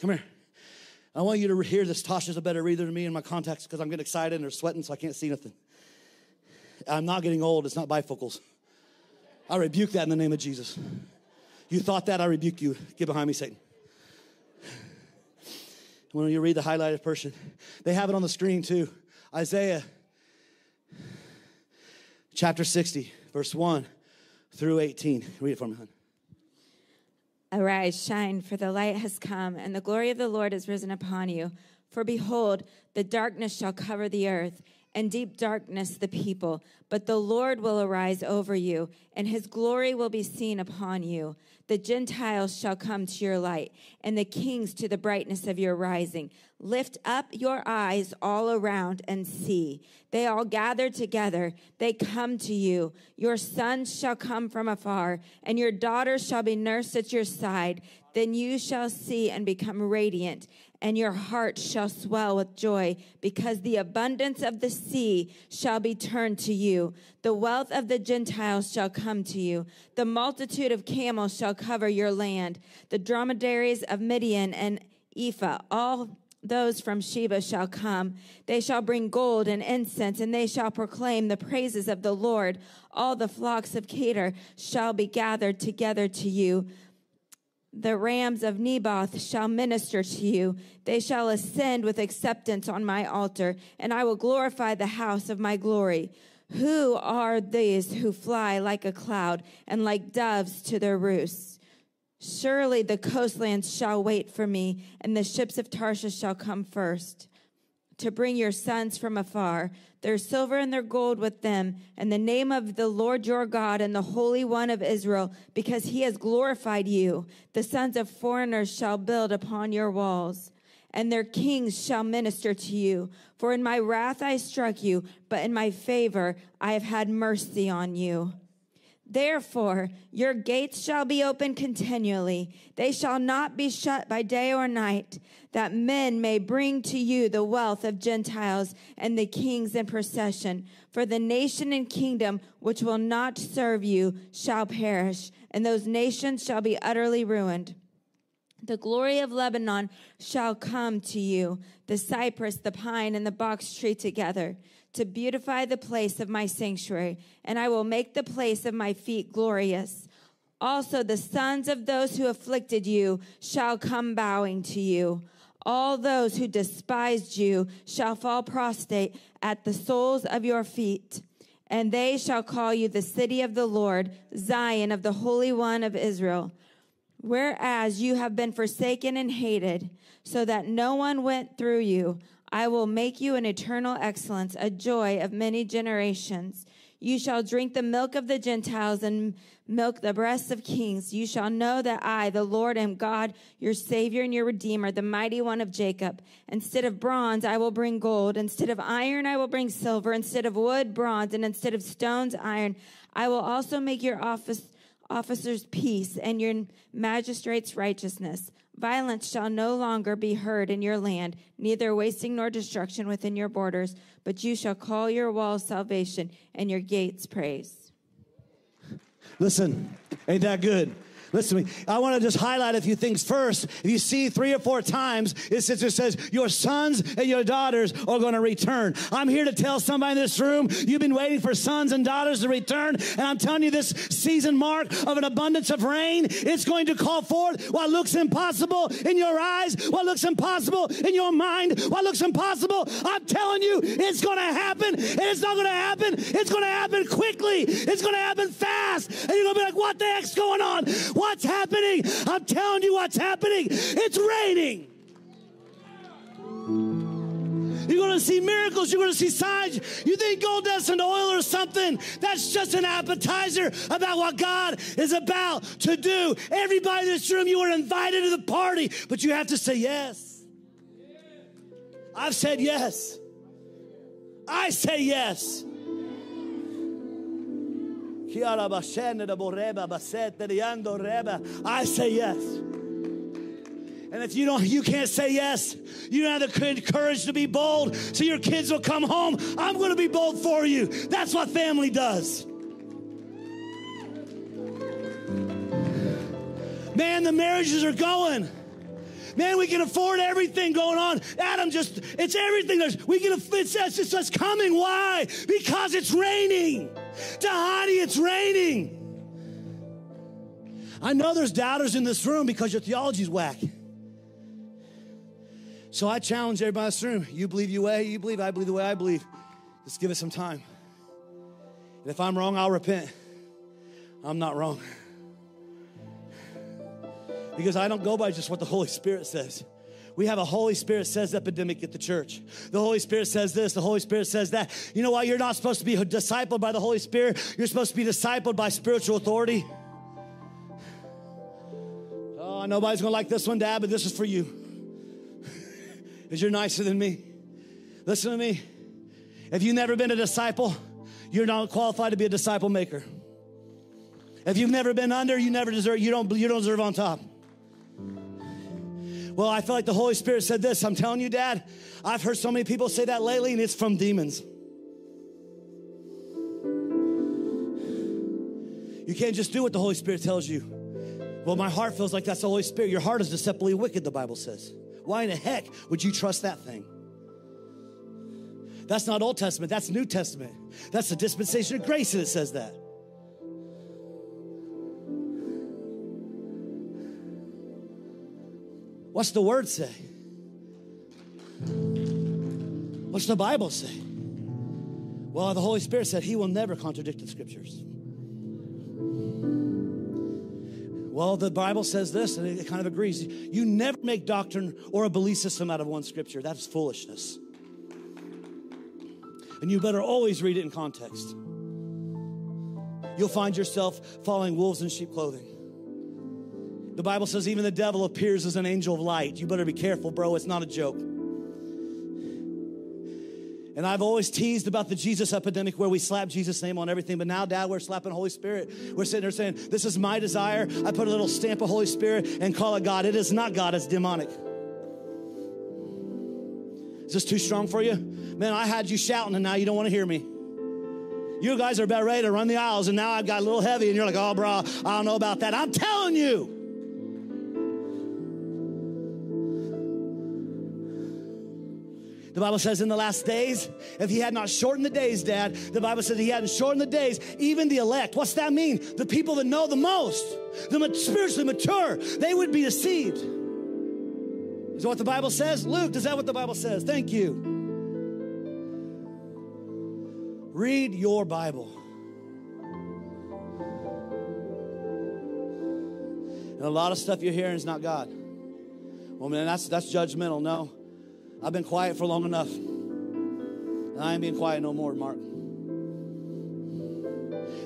Come here. I want you to hear this. Tasha's a better reader than me in my contacts because I'm getting excited and they're sweating, so I can't see nothing. I'm not getting old. It's not bifocals. I rebuke that in the name of Jesus. You thought that, I rebuke you. Get behind me, Satan. When you read the highlighted portion, they have it on the screen too. Isaiah chapter 60, verse 1 through 18. Read it for me, hon. Arise, shine, for the light has come, and the glory of the Lord is risen upon you. For behold, the darkness shall cover the earth, and deep darkness the people. But the Lord will arise over you, and his glory will be seen upon you. The Gentiles shall come to your light, and the kings to the brightness of your rising. Lift up your eyes all around and see. They all gather together. They come to you. Your sons shall come from afar, and your daughters shall be nursed at your side. Then you shall see and become radiant and your heart shall swell with joy, because the abundance of the sea shall be turned to you. The wealth of the Gentiles shall come to you. The multitude of camels shall cover your land. The dromedaries of Midian and Ephah, all those from Sheba shall come. They shall bring gold and incense, and they shall proclaim the praises of the Lord. All the flocks of Kedar shall be gathered together to you the rams of Nebaioth shall minister to you. They shall ascend with acceptance on my altar, and I will glorify the house of my glory. Who are these who fly like a cloud and like doves to their roosts? Surely the coastlands shall wait for me, and the ships of Tarshish shall come first to bring your sons from afar, their silver and their gold with them, and the name of the Lord your God and the Holy One of Israel, because he has glorified you. The sons of foreigners shall build upon your walls, and their kings shall minister to you. For in my wrath I struck you, but in my favor I have had mercy on you. Therefore, your gates shall be open continually. They shall not be shut by day or night, that men may bring to you the wealth of Gentiles and the kings in procession. For the nation and kingdom which will not serve you shall perish, and those nations shall be utterly ruined. The glory of Lebanon shall come to you, the cypress, the pine, and the box tree together to beautify the place of my sanctuary, and I will make the place of my feet glorious. Also, the sons of those who afflicted you shall come bowing to you. All those who despised you shall fall prostrate at the soles of your feet, and they shall call you the city of the Lord, Zion of the Holy One of Israel. Whereas you have been forsaken and hated, so that no one went through you, I will make you an eternal excellence, a joy of many generations. You shall drink the milk of the Gentiles and milk the breasts of kings. You shall know that I, the Lord, am God, your Savior and your Redeemer, the mighty one of Jacob. Instead of bronze, I will bring gold. Instead of iron, I will bring silver. Instead of wood, bronze. And instead of stones, iron. I will also make your office, officers peace and your magistrates righteousness. Violence shall no longer be heard in your land, neither wasting nor destruction within your borders, but you shall call your walls salvation and your gates praise. Listen, ain't that good? Listen to me. I want to just highlight a few things first. If you see three or four times, it says, it says your sons and your daughters are going to return. I'm here to tell somebody in this room, you've been waiting for sons and daughters to return. And I'm telling you, this season mark of an abundance of rain, it's going to call forth what looks impossible in your eyes, what looks impossible in your mind, what looks impossible. I'm telling you, it's going to happen. And it's not going to happen. It's going to happen quickly. It's going to happen fast. And you're going to be like, what the heck's going on? What's happening? I'm telling you what's happening. It's raining. You're going to see miracles. You're going to see signs. You think gold dust and oil or something. That's just an appetizer about what God is about to do. Everybody in this room, you are invited to the party, but you have to say yes. I've said yes. I say yes. I say yes. And if you don't, you can't say yes. You don't have the courage to be bold, so your kids will come home. I'm going to be bold for you. That's what family does. Man, the marriages are going. Man, we can afford everything going on. Adam just, it's everything. There's, we can, it's, it's just it's coming. Why? Because it's raining. Tahani, it's raining. I know there's doubters in this room because your theology's whack. So I challenge everybody in this room. You believe your way, you believe, I believe the way I believe. Just give it some time. And if I'm wrong, I'll repent. I'm not wrong. Because I don't go by just what the Holy Spirit says. We have a Holy Spirit says epidemic at the church. The Holy Spirit says this, the Holy Spirit says that. You know why you're not supposed to be discipled by the Holy Spirit? You're supposed to be discipled by spiritual authority. Oh, nobody's gonna like this one, Dad, but this is for you. Because you're nicer than me. Listen to me. If you've never been a disciple, you're not qualified to be a disciple maker. If you've never been under, you never deserve, you don't, you don't deserve on top. Well, I feel like the Holy Spirit said this. I'm telling you, Dad, I've heard so many people say that lately, and it's from demons. You can't just do what the Holy Spirit tells you. Well, my heart feels like that's the Holy Spirit. Your heart is deceptively wicked, the Bible says. Why in the heck would you trust that thing? That's not Old Testament, that's New Testament. That's the dispensation of grace that says that. What's the word say? What's the Bible say? Well, the Holy Spirit said he will never contradict the scriptures. Well, the Bible says this, and it kind of agrees. You never make doctrine or a belief system out of one scripture. That is foolishness. And you better always read it in context. You'll find yourself following wolves in sheep clothing. The Bible says even the devil appears as an angel of light. You better be careful, bro. It's not a joke. And I've always teased about the Jesus epidemic where we slap Jesus' name on everything. But now, Dad, we're slapping Holy Spirit. We're sitting there saying, This is my desire. I put a little stamp of Holy Spirit and call it God. It is not God, it's demonic. Is this too strong for you? Man, I had you shouting and now you don't want to hear me. You guys are about ready to run the aisles and now I've got a little heavy and you're like, oh, bro, I don't know about that. I'm telling you. The Bible says in the last days, if he had not shortened the days, Dad, the Bible says he hadn't shortened the days, even the elect. What's that mean? The people that know the most, the spiritually mature, they would be deceived. Is that what the Bible says? Luke, is that what the Bible says? Thank you. Read your Bible. And a lot of stuff you're hearing is not God. Well, man, that's, that's judgmental. No. I've been quiet for long enough. And I ain't being quiet no more, Mark.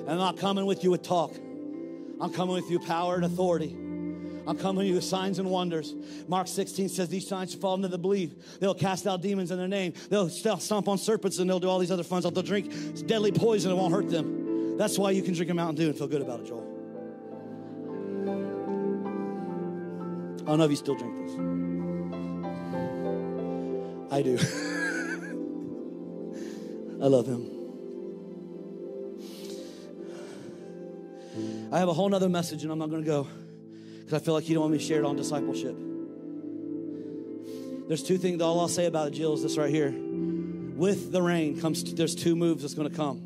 And I'm not coming with you with talk. I'm coming with you power and authority. I'm coming with you with signs and wonders. Mark 16 says these signs shall follow them that believe. They'll cast out demons in their name. They'll stomp on serpents and they'll do all these other fun stuff. They'll drink deadly poison. It won't hurt them. That's why you can drink a Mountain Dew and feel good about it, Joel. I don't know if you still drink this. I do. I love him. I have a whole nother message and I'm not going to go because I feel like you don't want me to share it on discipleship. There's two things, all I'll say about Jill, is this right here. With the rain comes, there's two moves that's going to come.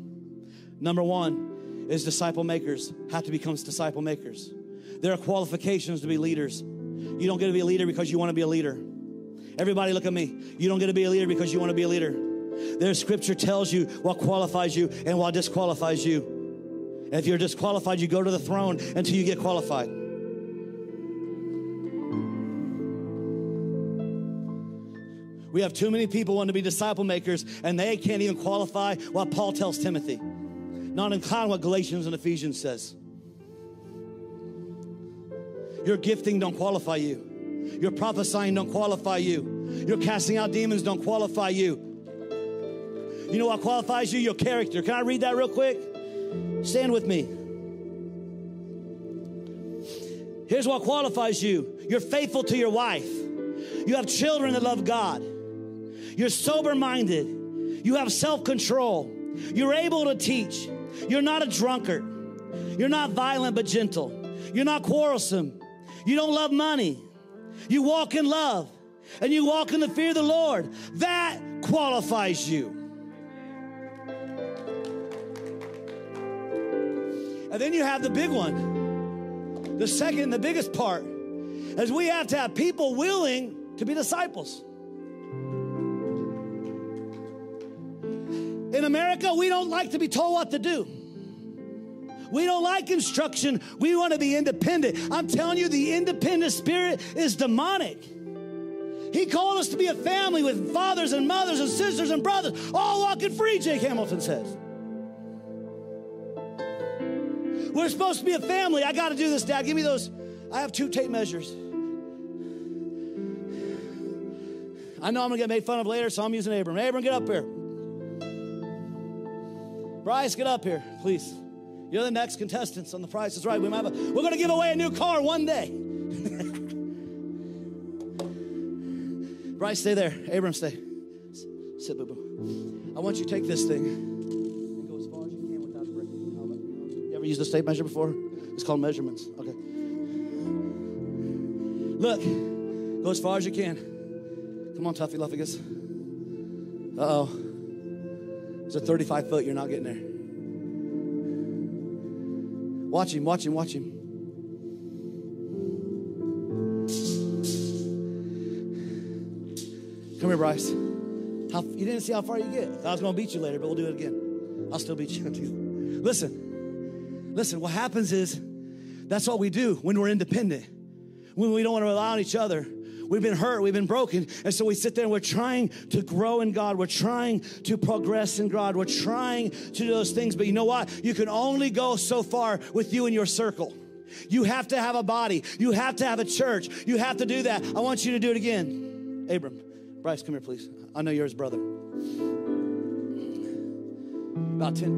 Number one is disciple makers have to become disciple makers. There are qualifications to be leaders. You don't get to be a leader because you want to be a leader. Everybody, look at me. You don't get to be a leader because you want to be a leader. There's scripture tells you what qualifies you and what disqualifies you. And if you're disqualified, you go to the throne until you get qualified. We have too many people wanting to be disciple makers, and they can't even qualify what Paul tells Timothy. Not including what Galatians and Ephesians says. Your gifting don't qualify you. Your prophesying don't qualify you. Your casting out demons don't qualify you. You know what qualifies you? Your character. Can I read that real quick? Stand with me. Here's what qualifies you you're faithful to your wife, you have children that love God, you're sober minded, you have self control, you're able to teach, you're not a drunkard, you're not violent but gentle, you're not quarrelsome, you don't love money, you walk in love, and you walk in the fear of the Lord. That qualifies you. And then you have the big one. The second, the biggest part, is we have to have people willing to be disciples. In America, we don't like to be told what to do. We don't like instruction. We want to be independent. I'm telling you, the independent spirit is demonic. He called us to be a family with fathers and mothers and sisters and brothers, all walking free, Jake Hamilton says. We're supposed to be a family. I got to do this, Dad. Give me those. I have two tape measures. I know I'm going to get made fun of later, so I'm using Abram. Abram, get up here. Bryce, get up here, please. You're the next contestants on the Price is Right. We might a, we're going to give away a new car one day. Bryce, stay there. Abram, stay. Sit, boo boo. I want you to take this thing and go as far as you can without breaking. How about- You ever used a tape measure before? It's called measurements. Okay. Look, go as far as you can. Come on, Tuffy Luffagus. Uh oh. It's a 35 foot, you're not getting there. Watch him, watch him, watch him. Come here, Bryce. How, you didn't see how far you get. I was going to beat you later, but we'll do it again. I'll still beat you. Listen, listen, what happens is that's what we do when we're independent, when we don't want to rely on each other. We've been hurt, we've been broken, and so we sit there and we're trying to grow in God. We're trying to progress in God. We're trying to do those things, but you know what? You can only go so far with you and your circle. You have to have a body. You have to have a church. You have to do that. I want you to do it again. Abram, Bryce, come here, please. I know you're his brother. About 10 feet.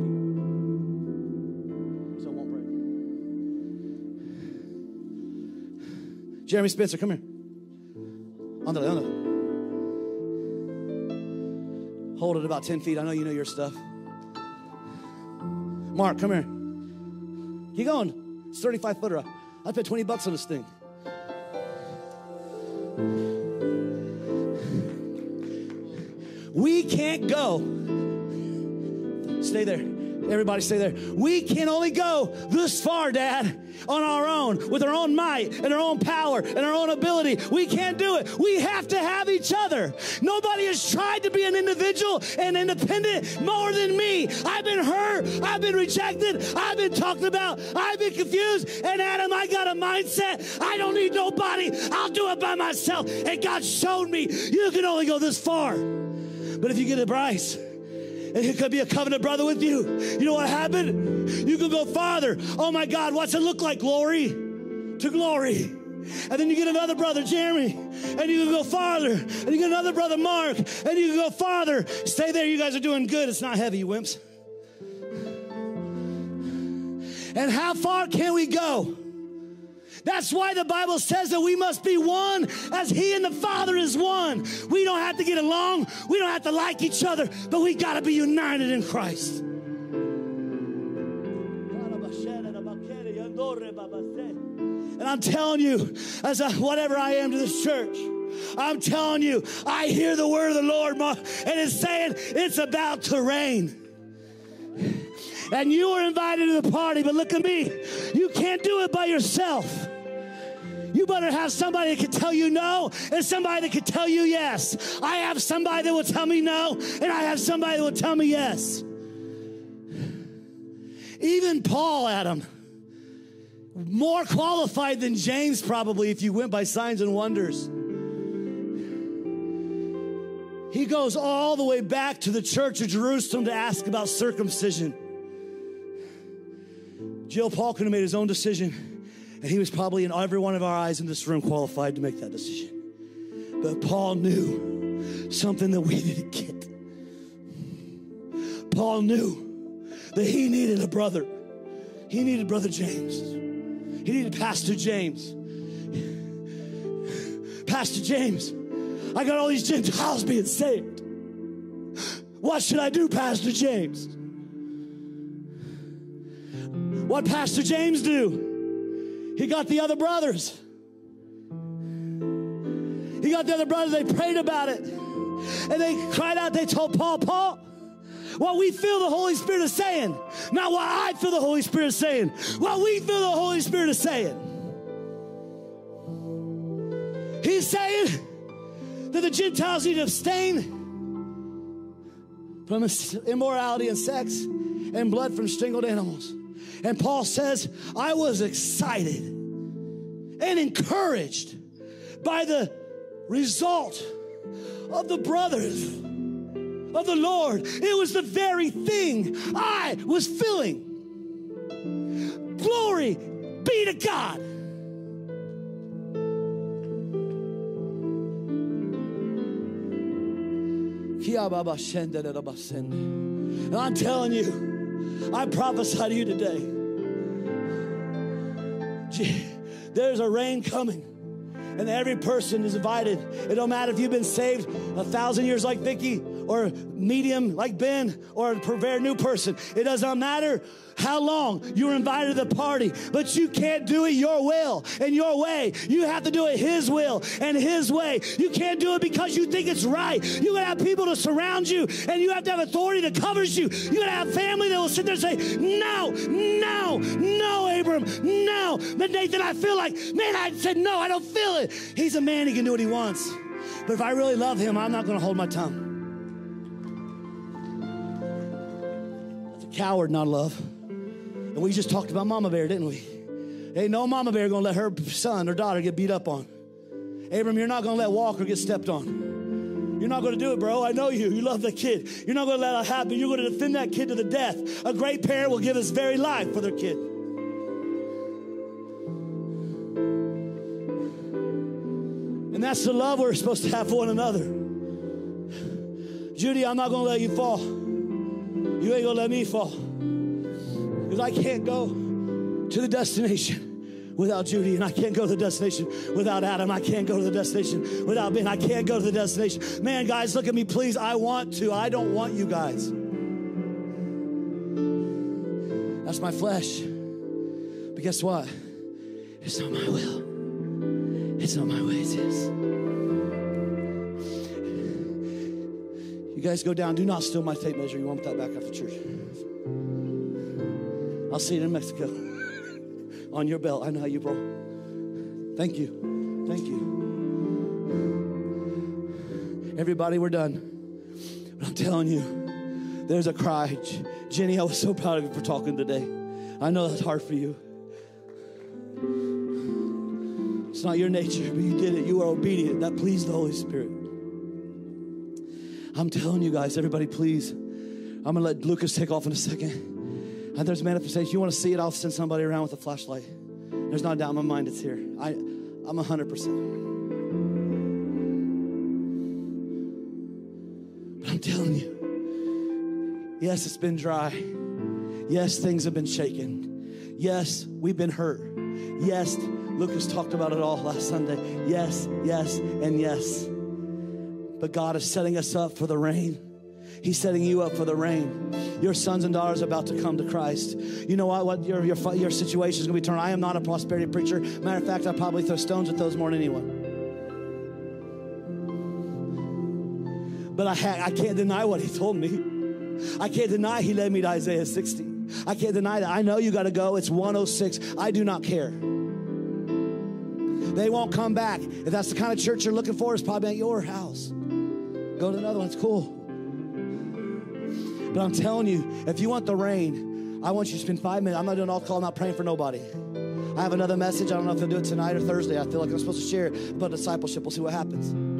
So it won't break. Jeremy Spencer, come here. Andale, anda. Hold it about 10 feet. I know you know your stuff. Mark, come here. Keep going. It's 35 footer. I paid 20 bucks on this thing. We can't go. Stay there. Everybody stay there. We can only go this far, Dad, on our own, with our own might and our own power and our own ability. We can't do it. We have to have each other. Nobody has tried to be an individual and independent more than me. I've been hurt. I've been rejected. I've been talked about. I've been confused. And Adam, I got a mindset. I don't need nobody. I'll do it by myself. And God showed me you can only go this far. But if you get a Bryce, and it could be a covenant brother with you. You know what happened? You could go farther. Oh my God, what's it look like? Glory to glory. And then you get another brother, Jeremy, and you can go farther. And you get another brother, Mark, and you can go farther. Stay there. You guys are doing good. It's not heavy, you wimps. And how far can we go? That's why the Bible says that we must be one as He and the Father is one. We don't have to get along, we don't have to like each other, but we got to be united in Christ. And I'm telling you, as a, whatever I am to this church, I'm telling you, I hear the word of the Lord, and it's saying it's about to rain and you were invited to the party, but look at me. You can't do it by yourself. You better have somebody that can tell you no and somebody that can tell you yes. I have somebody that will tell me no, and I have somebody that will tell me yes. Even Paul, Adam, more qualified than James, probably, if you went by signs and wonders. He goes all the way back to the church of Jerusalem to ask about circumcision. Jill Paul could have made his own decision, and he was probably in every one of our eyes in this room qualified to make that decision. But Paul knew something that we didn't get. Paul knew that he needed a brother. He needed Brother James. He needed Pastor James. Pastor James, I got all these Gentiles being saved. What should I do, Pastor James? What Pastor James do? He got the other brothers. He got the other brothers, they prayed about it. And they cried out, they told Paul, Paul, what we feel the Holy Spirit is saying, not what I feel the Holy Spirit is saying, what we feel the Holy Spirit is saying. He's saying that the Gentiles need to abstain from immorality and sex and blood from strangled animals. And Paul says, I was excited and encouraged by the result of the brothers of the Lord. It was the very thing I was feeling. Glory be to God. And I'm telling you, I prophesy to you today. There's a rain coming. And every person is invited. It don't matter if you've been saved a thousand years like Vicky or medium like Ben or a very new person. It does not matter how long you're invited to the party, but you can't do it your will and your way. You have to do it His will and His way. You can't do it because you think it's right. You gotta have people to surround you, and you have to have authority that covers you. You gotta have family that will sit there and say, No, no, no, Abram, no. But Nathan, I feel like, man, I said no, I don't feel it. He's a man, he can do what he wants. But if I really love him, I'm not gonna hold my tongue. Coward, not love. And we just talked about Mama Bear, didn't we? Ain't no Mama Bear gonna let her son or daughter get beat up on. Abram, you're not gonna let Walker get stepped on. You're not gonna do it, bro. I know you. You love that kid. You're not gonna let it happen. You're gonna defend that kid to the death. A great parent will give his very life for their kid. And that's the love we're supposed to have for one another. Judy, I'm not gonna let you fall. You ain't gonna let me fall. Because I can't go to the destination without Judy, and I can't go to the destination without Adam. I can't go to the destination without Ben. I can't go to the destination. Man, guys, look at me, please. I want to. I don't want you guys. That's my flesh. But guess what? It's not my will. It's not my way, it's. You guys go down. Do not steal my tape measure. You want that back after church. I'll see you in Mexico. On your belt. I know how you roll. Thank you. Thank you. Everybody, we're done. But I'm telling you, there's a cry. Jenny, I was so proud of you for talking today. I know that's hard for you. It's not your nature, but you did it. You are obedient. That pleased the Holy Spirit. I'm telling you guys, everybody, please. I'm to let Lucas take off in a second. And there's manifestation. You want to see it? I'll send somebody around with a flashlight. There's not a doubt in my mind it's here. I, I'm 100%. But I'm telling you, yes, it's been dry. Yes, things have been shaken. Yes, we've been hurt. Yes, Lucas talked about it all last Sunday. Yes, yes, and yes. But God is setting us up for the rain. He's setting you up for the rain. Your sons and daughters are about to come to Christ. You know what? What your your, your situation is going to be turned. I am not a prosperity preacher. Matter of fact, I probably throw stones at those more than anyone. But I ha- I can't deny what He told me. I can't deny He led me to Isaiah 60. I can't deny that. I know you got to go. It's 106. I do not care. They won't come back. If that's the kind of church you're looking for, it's probably at your house. Go to another one. It's cool. But I'm telling you, if you want the rain, I want you to spend five minutes. I'm not doing all call, I'm not praying for nobody. I have another message. I don't know if I'll do it tonight or Thursday. I feel like I'm supposed to share it about discipleship. We'll see what happens.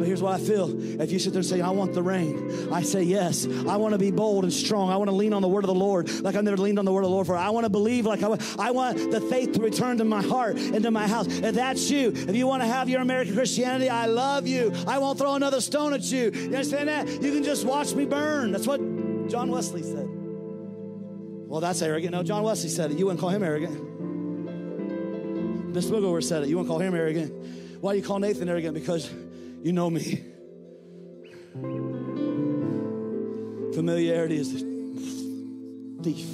But here's what I feel. If you sit there and say, I want the rain, I say yes. I want to be bold and strong. I want to lean on the word of the Lord like I've never leaned on the word of the Lord for. I want to believe like I want, I want the faith to return to my heart and to my house. If that's you, if you want to have your American Christianity, I love you. I won't throw another stone at you. You understand that? You can just watch me burn. That's what John Wesley said. Well, that's arrogant. No, John Wesley said it. You wouldn't call him arrogant. Miss Mugover said it. You wouldn't call him arrogant. Why do you call Nathan arrogant? Because you know me. Familiarity is the thief.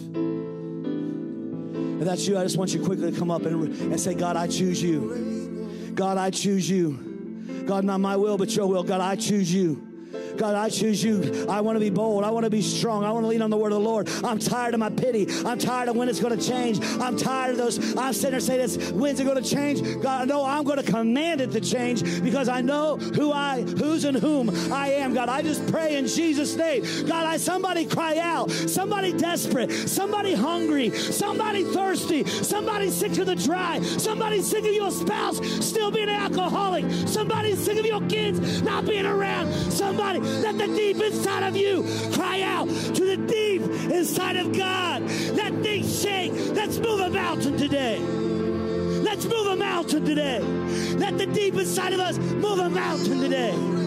If that's you, I just want you quickly to come up and, and say, God, I choose you. God, I choose you. God, not my will, but your will. God, I choose you. God, I choose you. I want to be bold. I want to be strong. I want to lean on the word of the Lord. I'm tired of my pity. I'm tired of when it's going to change. I'm tired of those. I'm sitting there saying this. When's it going to change? God, no, I'm going to command it to change because I know who I, who's and whom I am. God, I just pray in Jesus' name. God, I somebody cry out. Somebody desperate. Somebody hungry. Somebody thirsty. Somebody sick to the dry. Somebody sick of your spouse still being an alcoholic. Somebody sick of your kids not being around. Somebody let the deep inside of you cry out to the deep inside of God. Let things shake. Let's move a mountain today. Let's move a mountain today. Let the deep inside of us move a mountain today.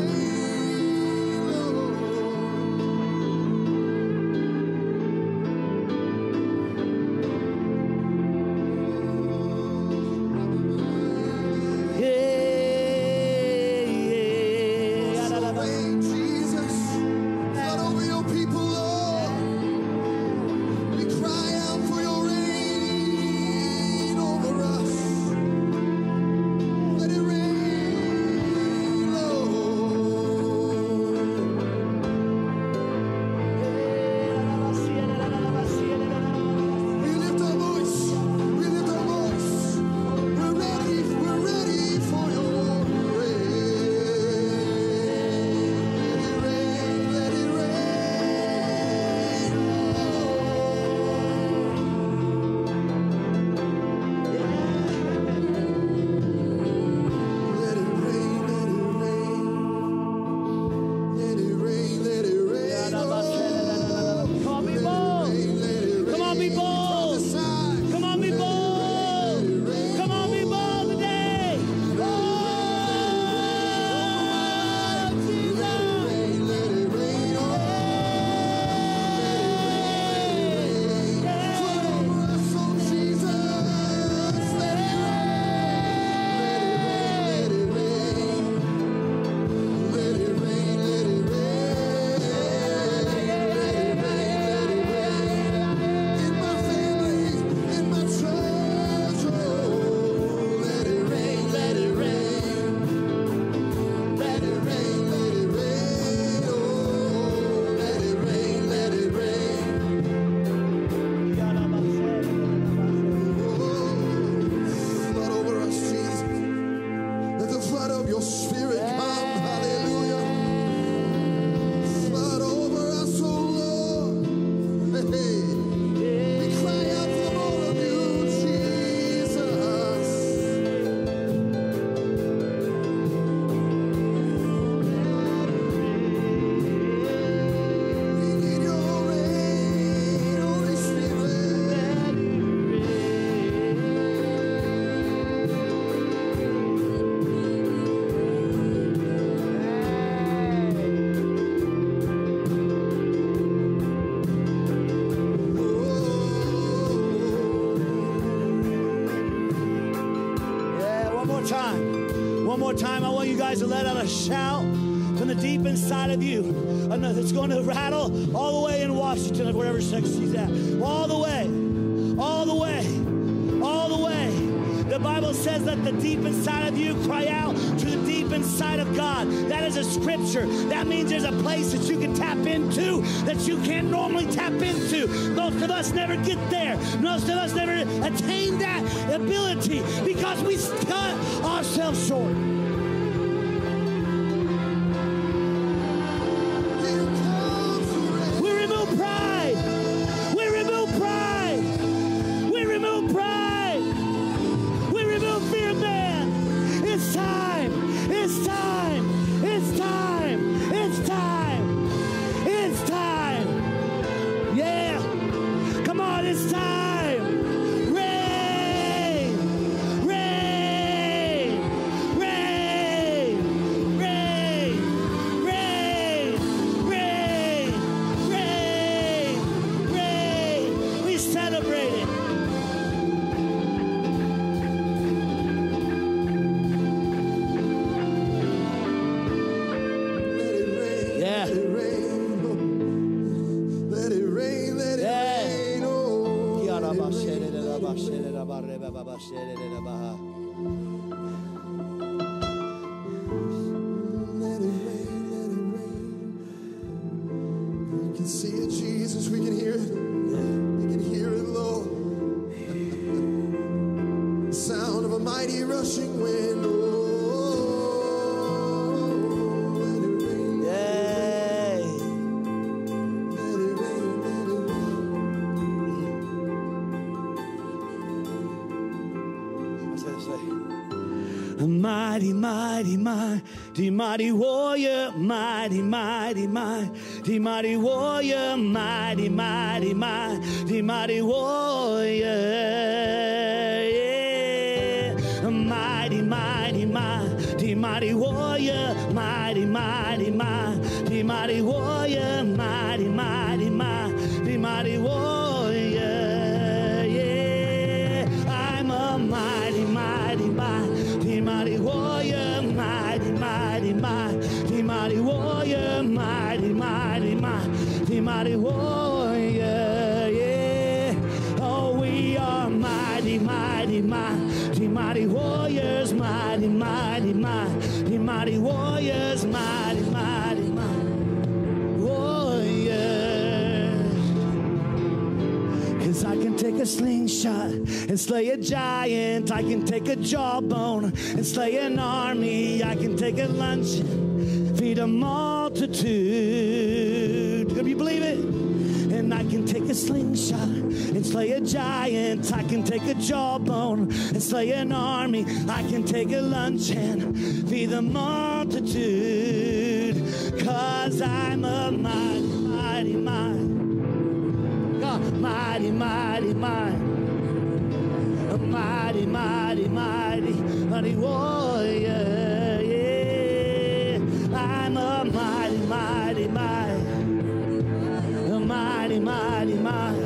Shout from the deep inside of you. It's going to rattle all the way in Washington, or wherever she's at. All the way. All the way. All the way. The Bible says that the deep inside of you cry out to the deep inside of God. That is a scripture. That means there's a place that you can tap into that you can't normally tap into. Most of us never get there. Most of us never attain that ability because we cut ourselves short. Mighty, mighty warrior, mighty, mighty, mighty, mighty warrior, mighty, mighty, mighty, mighty warrior. Yeah. Mighty, mighty, mighty, mighty warrior, mighty, mighty, mighty, mighty warrior, mighty, and slay a giant. I can take a jawbone and slay an army. I can take a lunch and feed a multitude. Can you believe it? And I can take a slingshot and slay a giant. I can take a jawbone and slay an army. I can take a lunch and feed the multitude. Cause I'm a mighty, mighty, mighty. God, mighty, mighty, mighty, mighty, mighty, mighty, mighty warrior. Yeah, I'm a mighty, mighty, mighty, a mighty, mighty, mighty,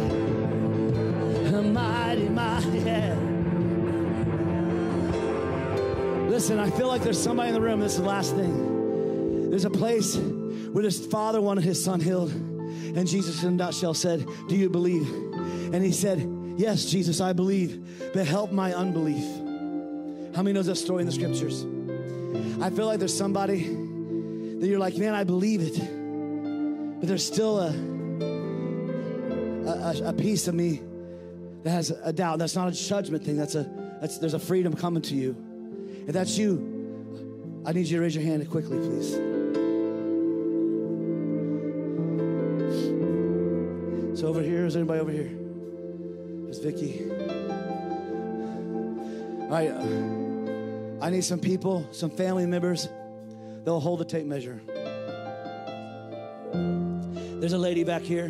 a mighty, mighty. Yeah. Listen, I feel like there's somebody in the room. This is the last thing. There's a place where this father wanted his son healed. And Jesus in a nutshell said, Do you believe? And he said, Yes, Jesus, I believe, but help my unbelief. How many knows that story in the scriptures? I feel like there's somebody that you're like, man, I believe it. But there's still a, a, a piece of me that has a doubt. That's not a judgment thing. That's a that's there's a freedom coming to you. If that's you, I need you to raise your hand quickly, please. So over here, is anybody over here? Vicky. Right, uh, I need some people, some family members that will hold the tape measure. There's a lady back here.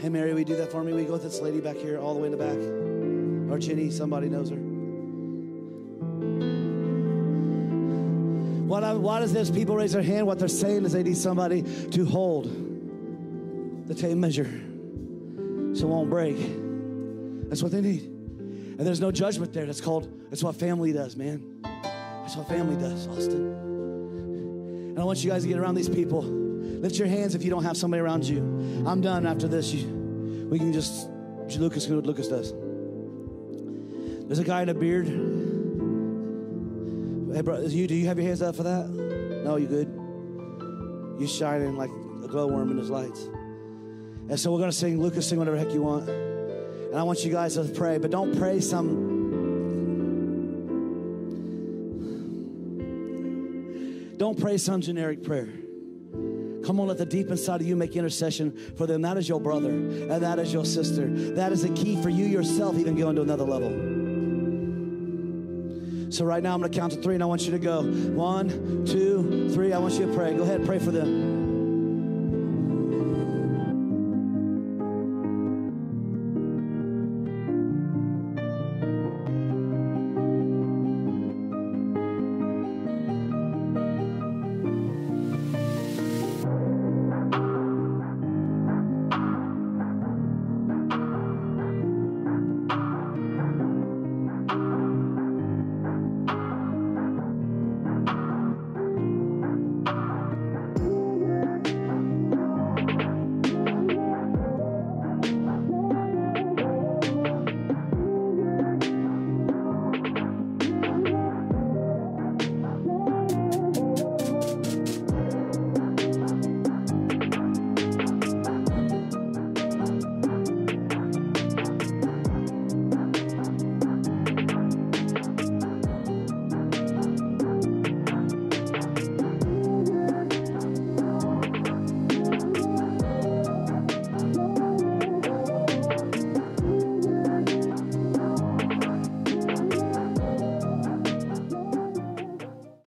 Hey, Mary, we do that for me? We go with this lady back here, all the way in the back? Or Ginny, somebody knows her. What I, why does those people raise their hand? What they're saying is they need somebody to hold the tape measure so it won't break. That's what they need. And there's no judgment there. That's called, that's what family does, man. That's what family does, Austin. And I want you guys to get around these people. Lift your hands if you don't have somebody around you. I'm done after this. You, we can just, Lucas, do what Lucas does. There's a guy in a beard. Hey, bro, you, do you have your hands up for that? No, you good? You're shining like a glowworm in his lights. And so we're going to sing, Lucas, sing whatever heck you want. And I want you guys to pray, but don't pray some. Don't pray some generic prayer. Come on, let the deep inside of you make intercession for them. That is your brother and that is your sister. That is the key for you yourself, even going to another level. So, right now, I'm going to count to three and I want you to go. One, two, three. I want you to pray. Go ahead, pray for them.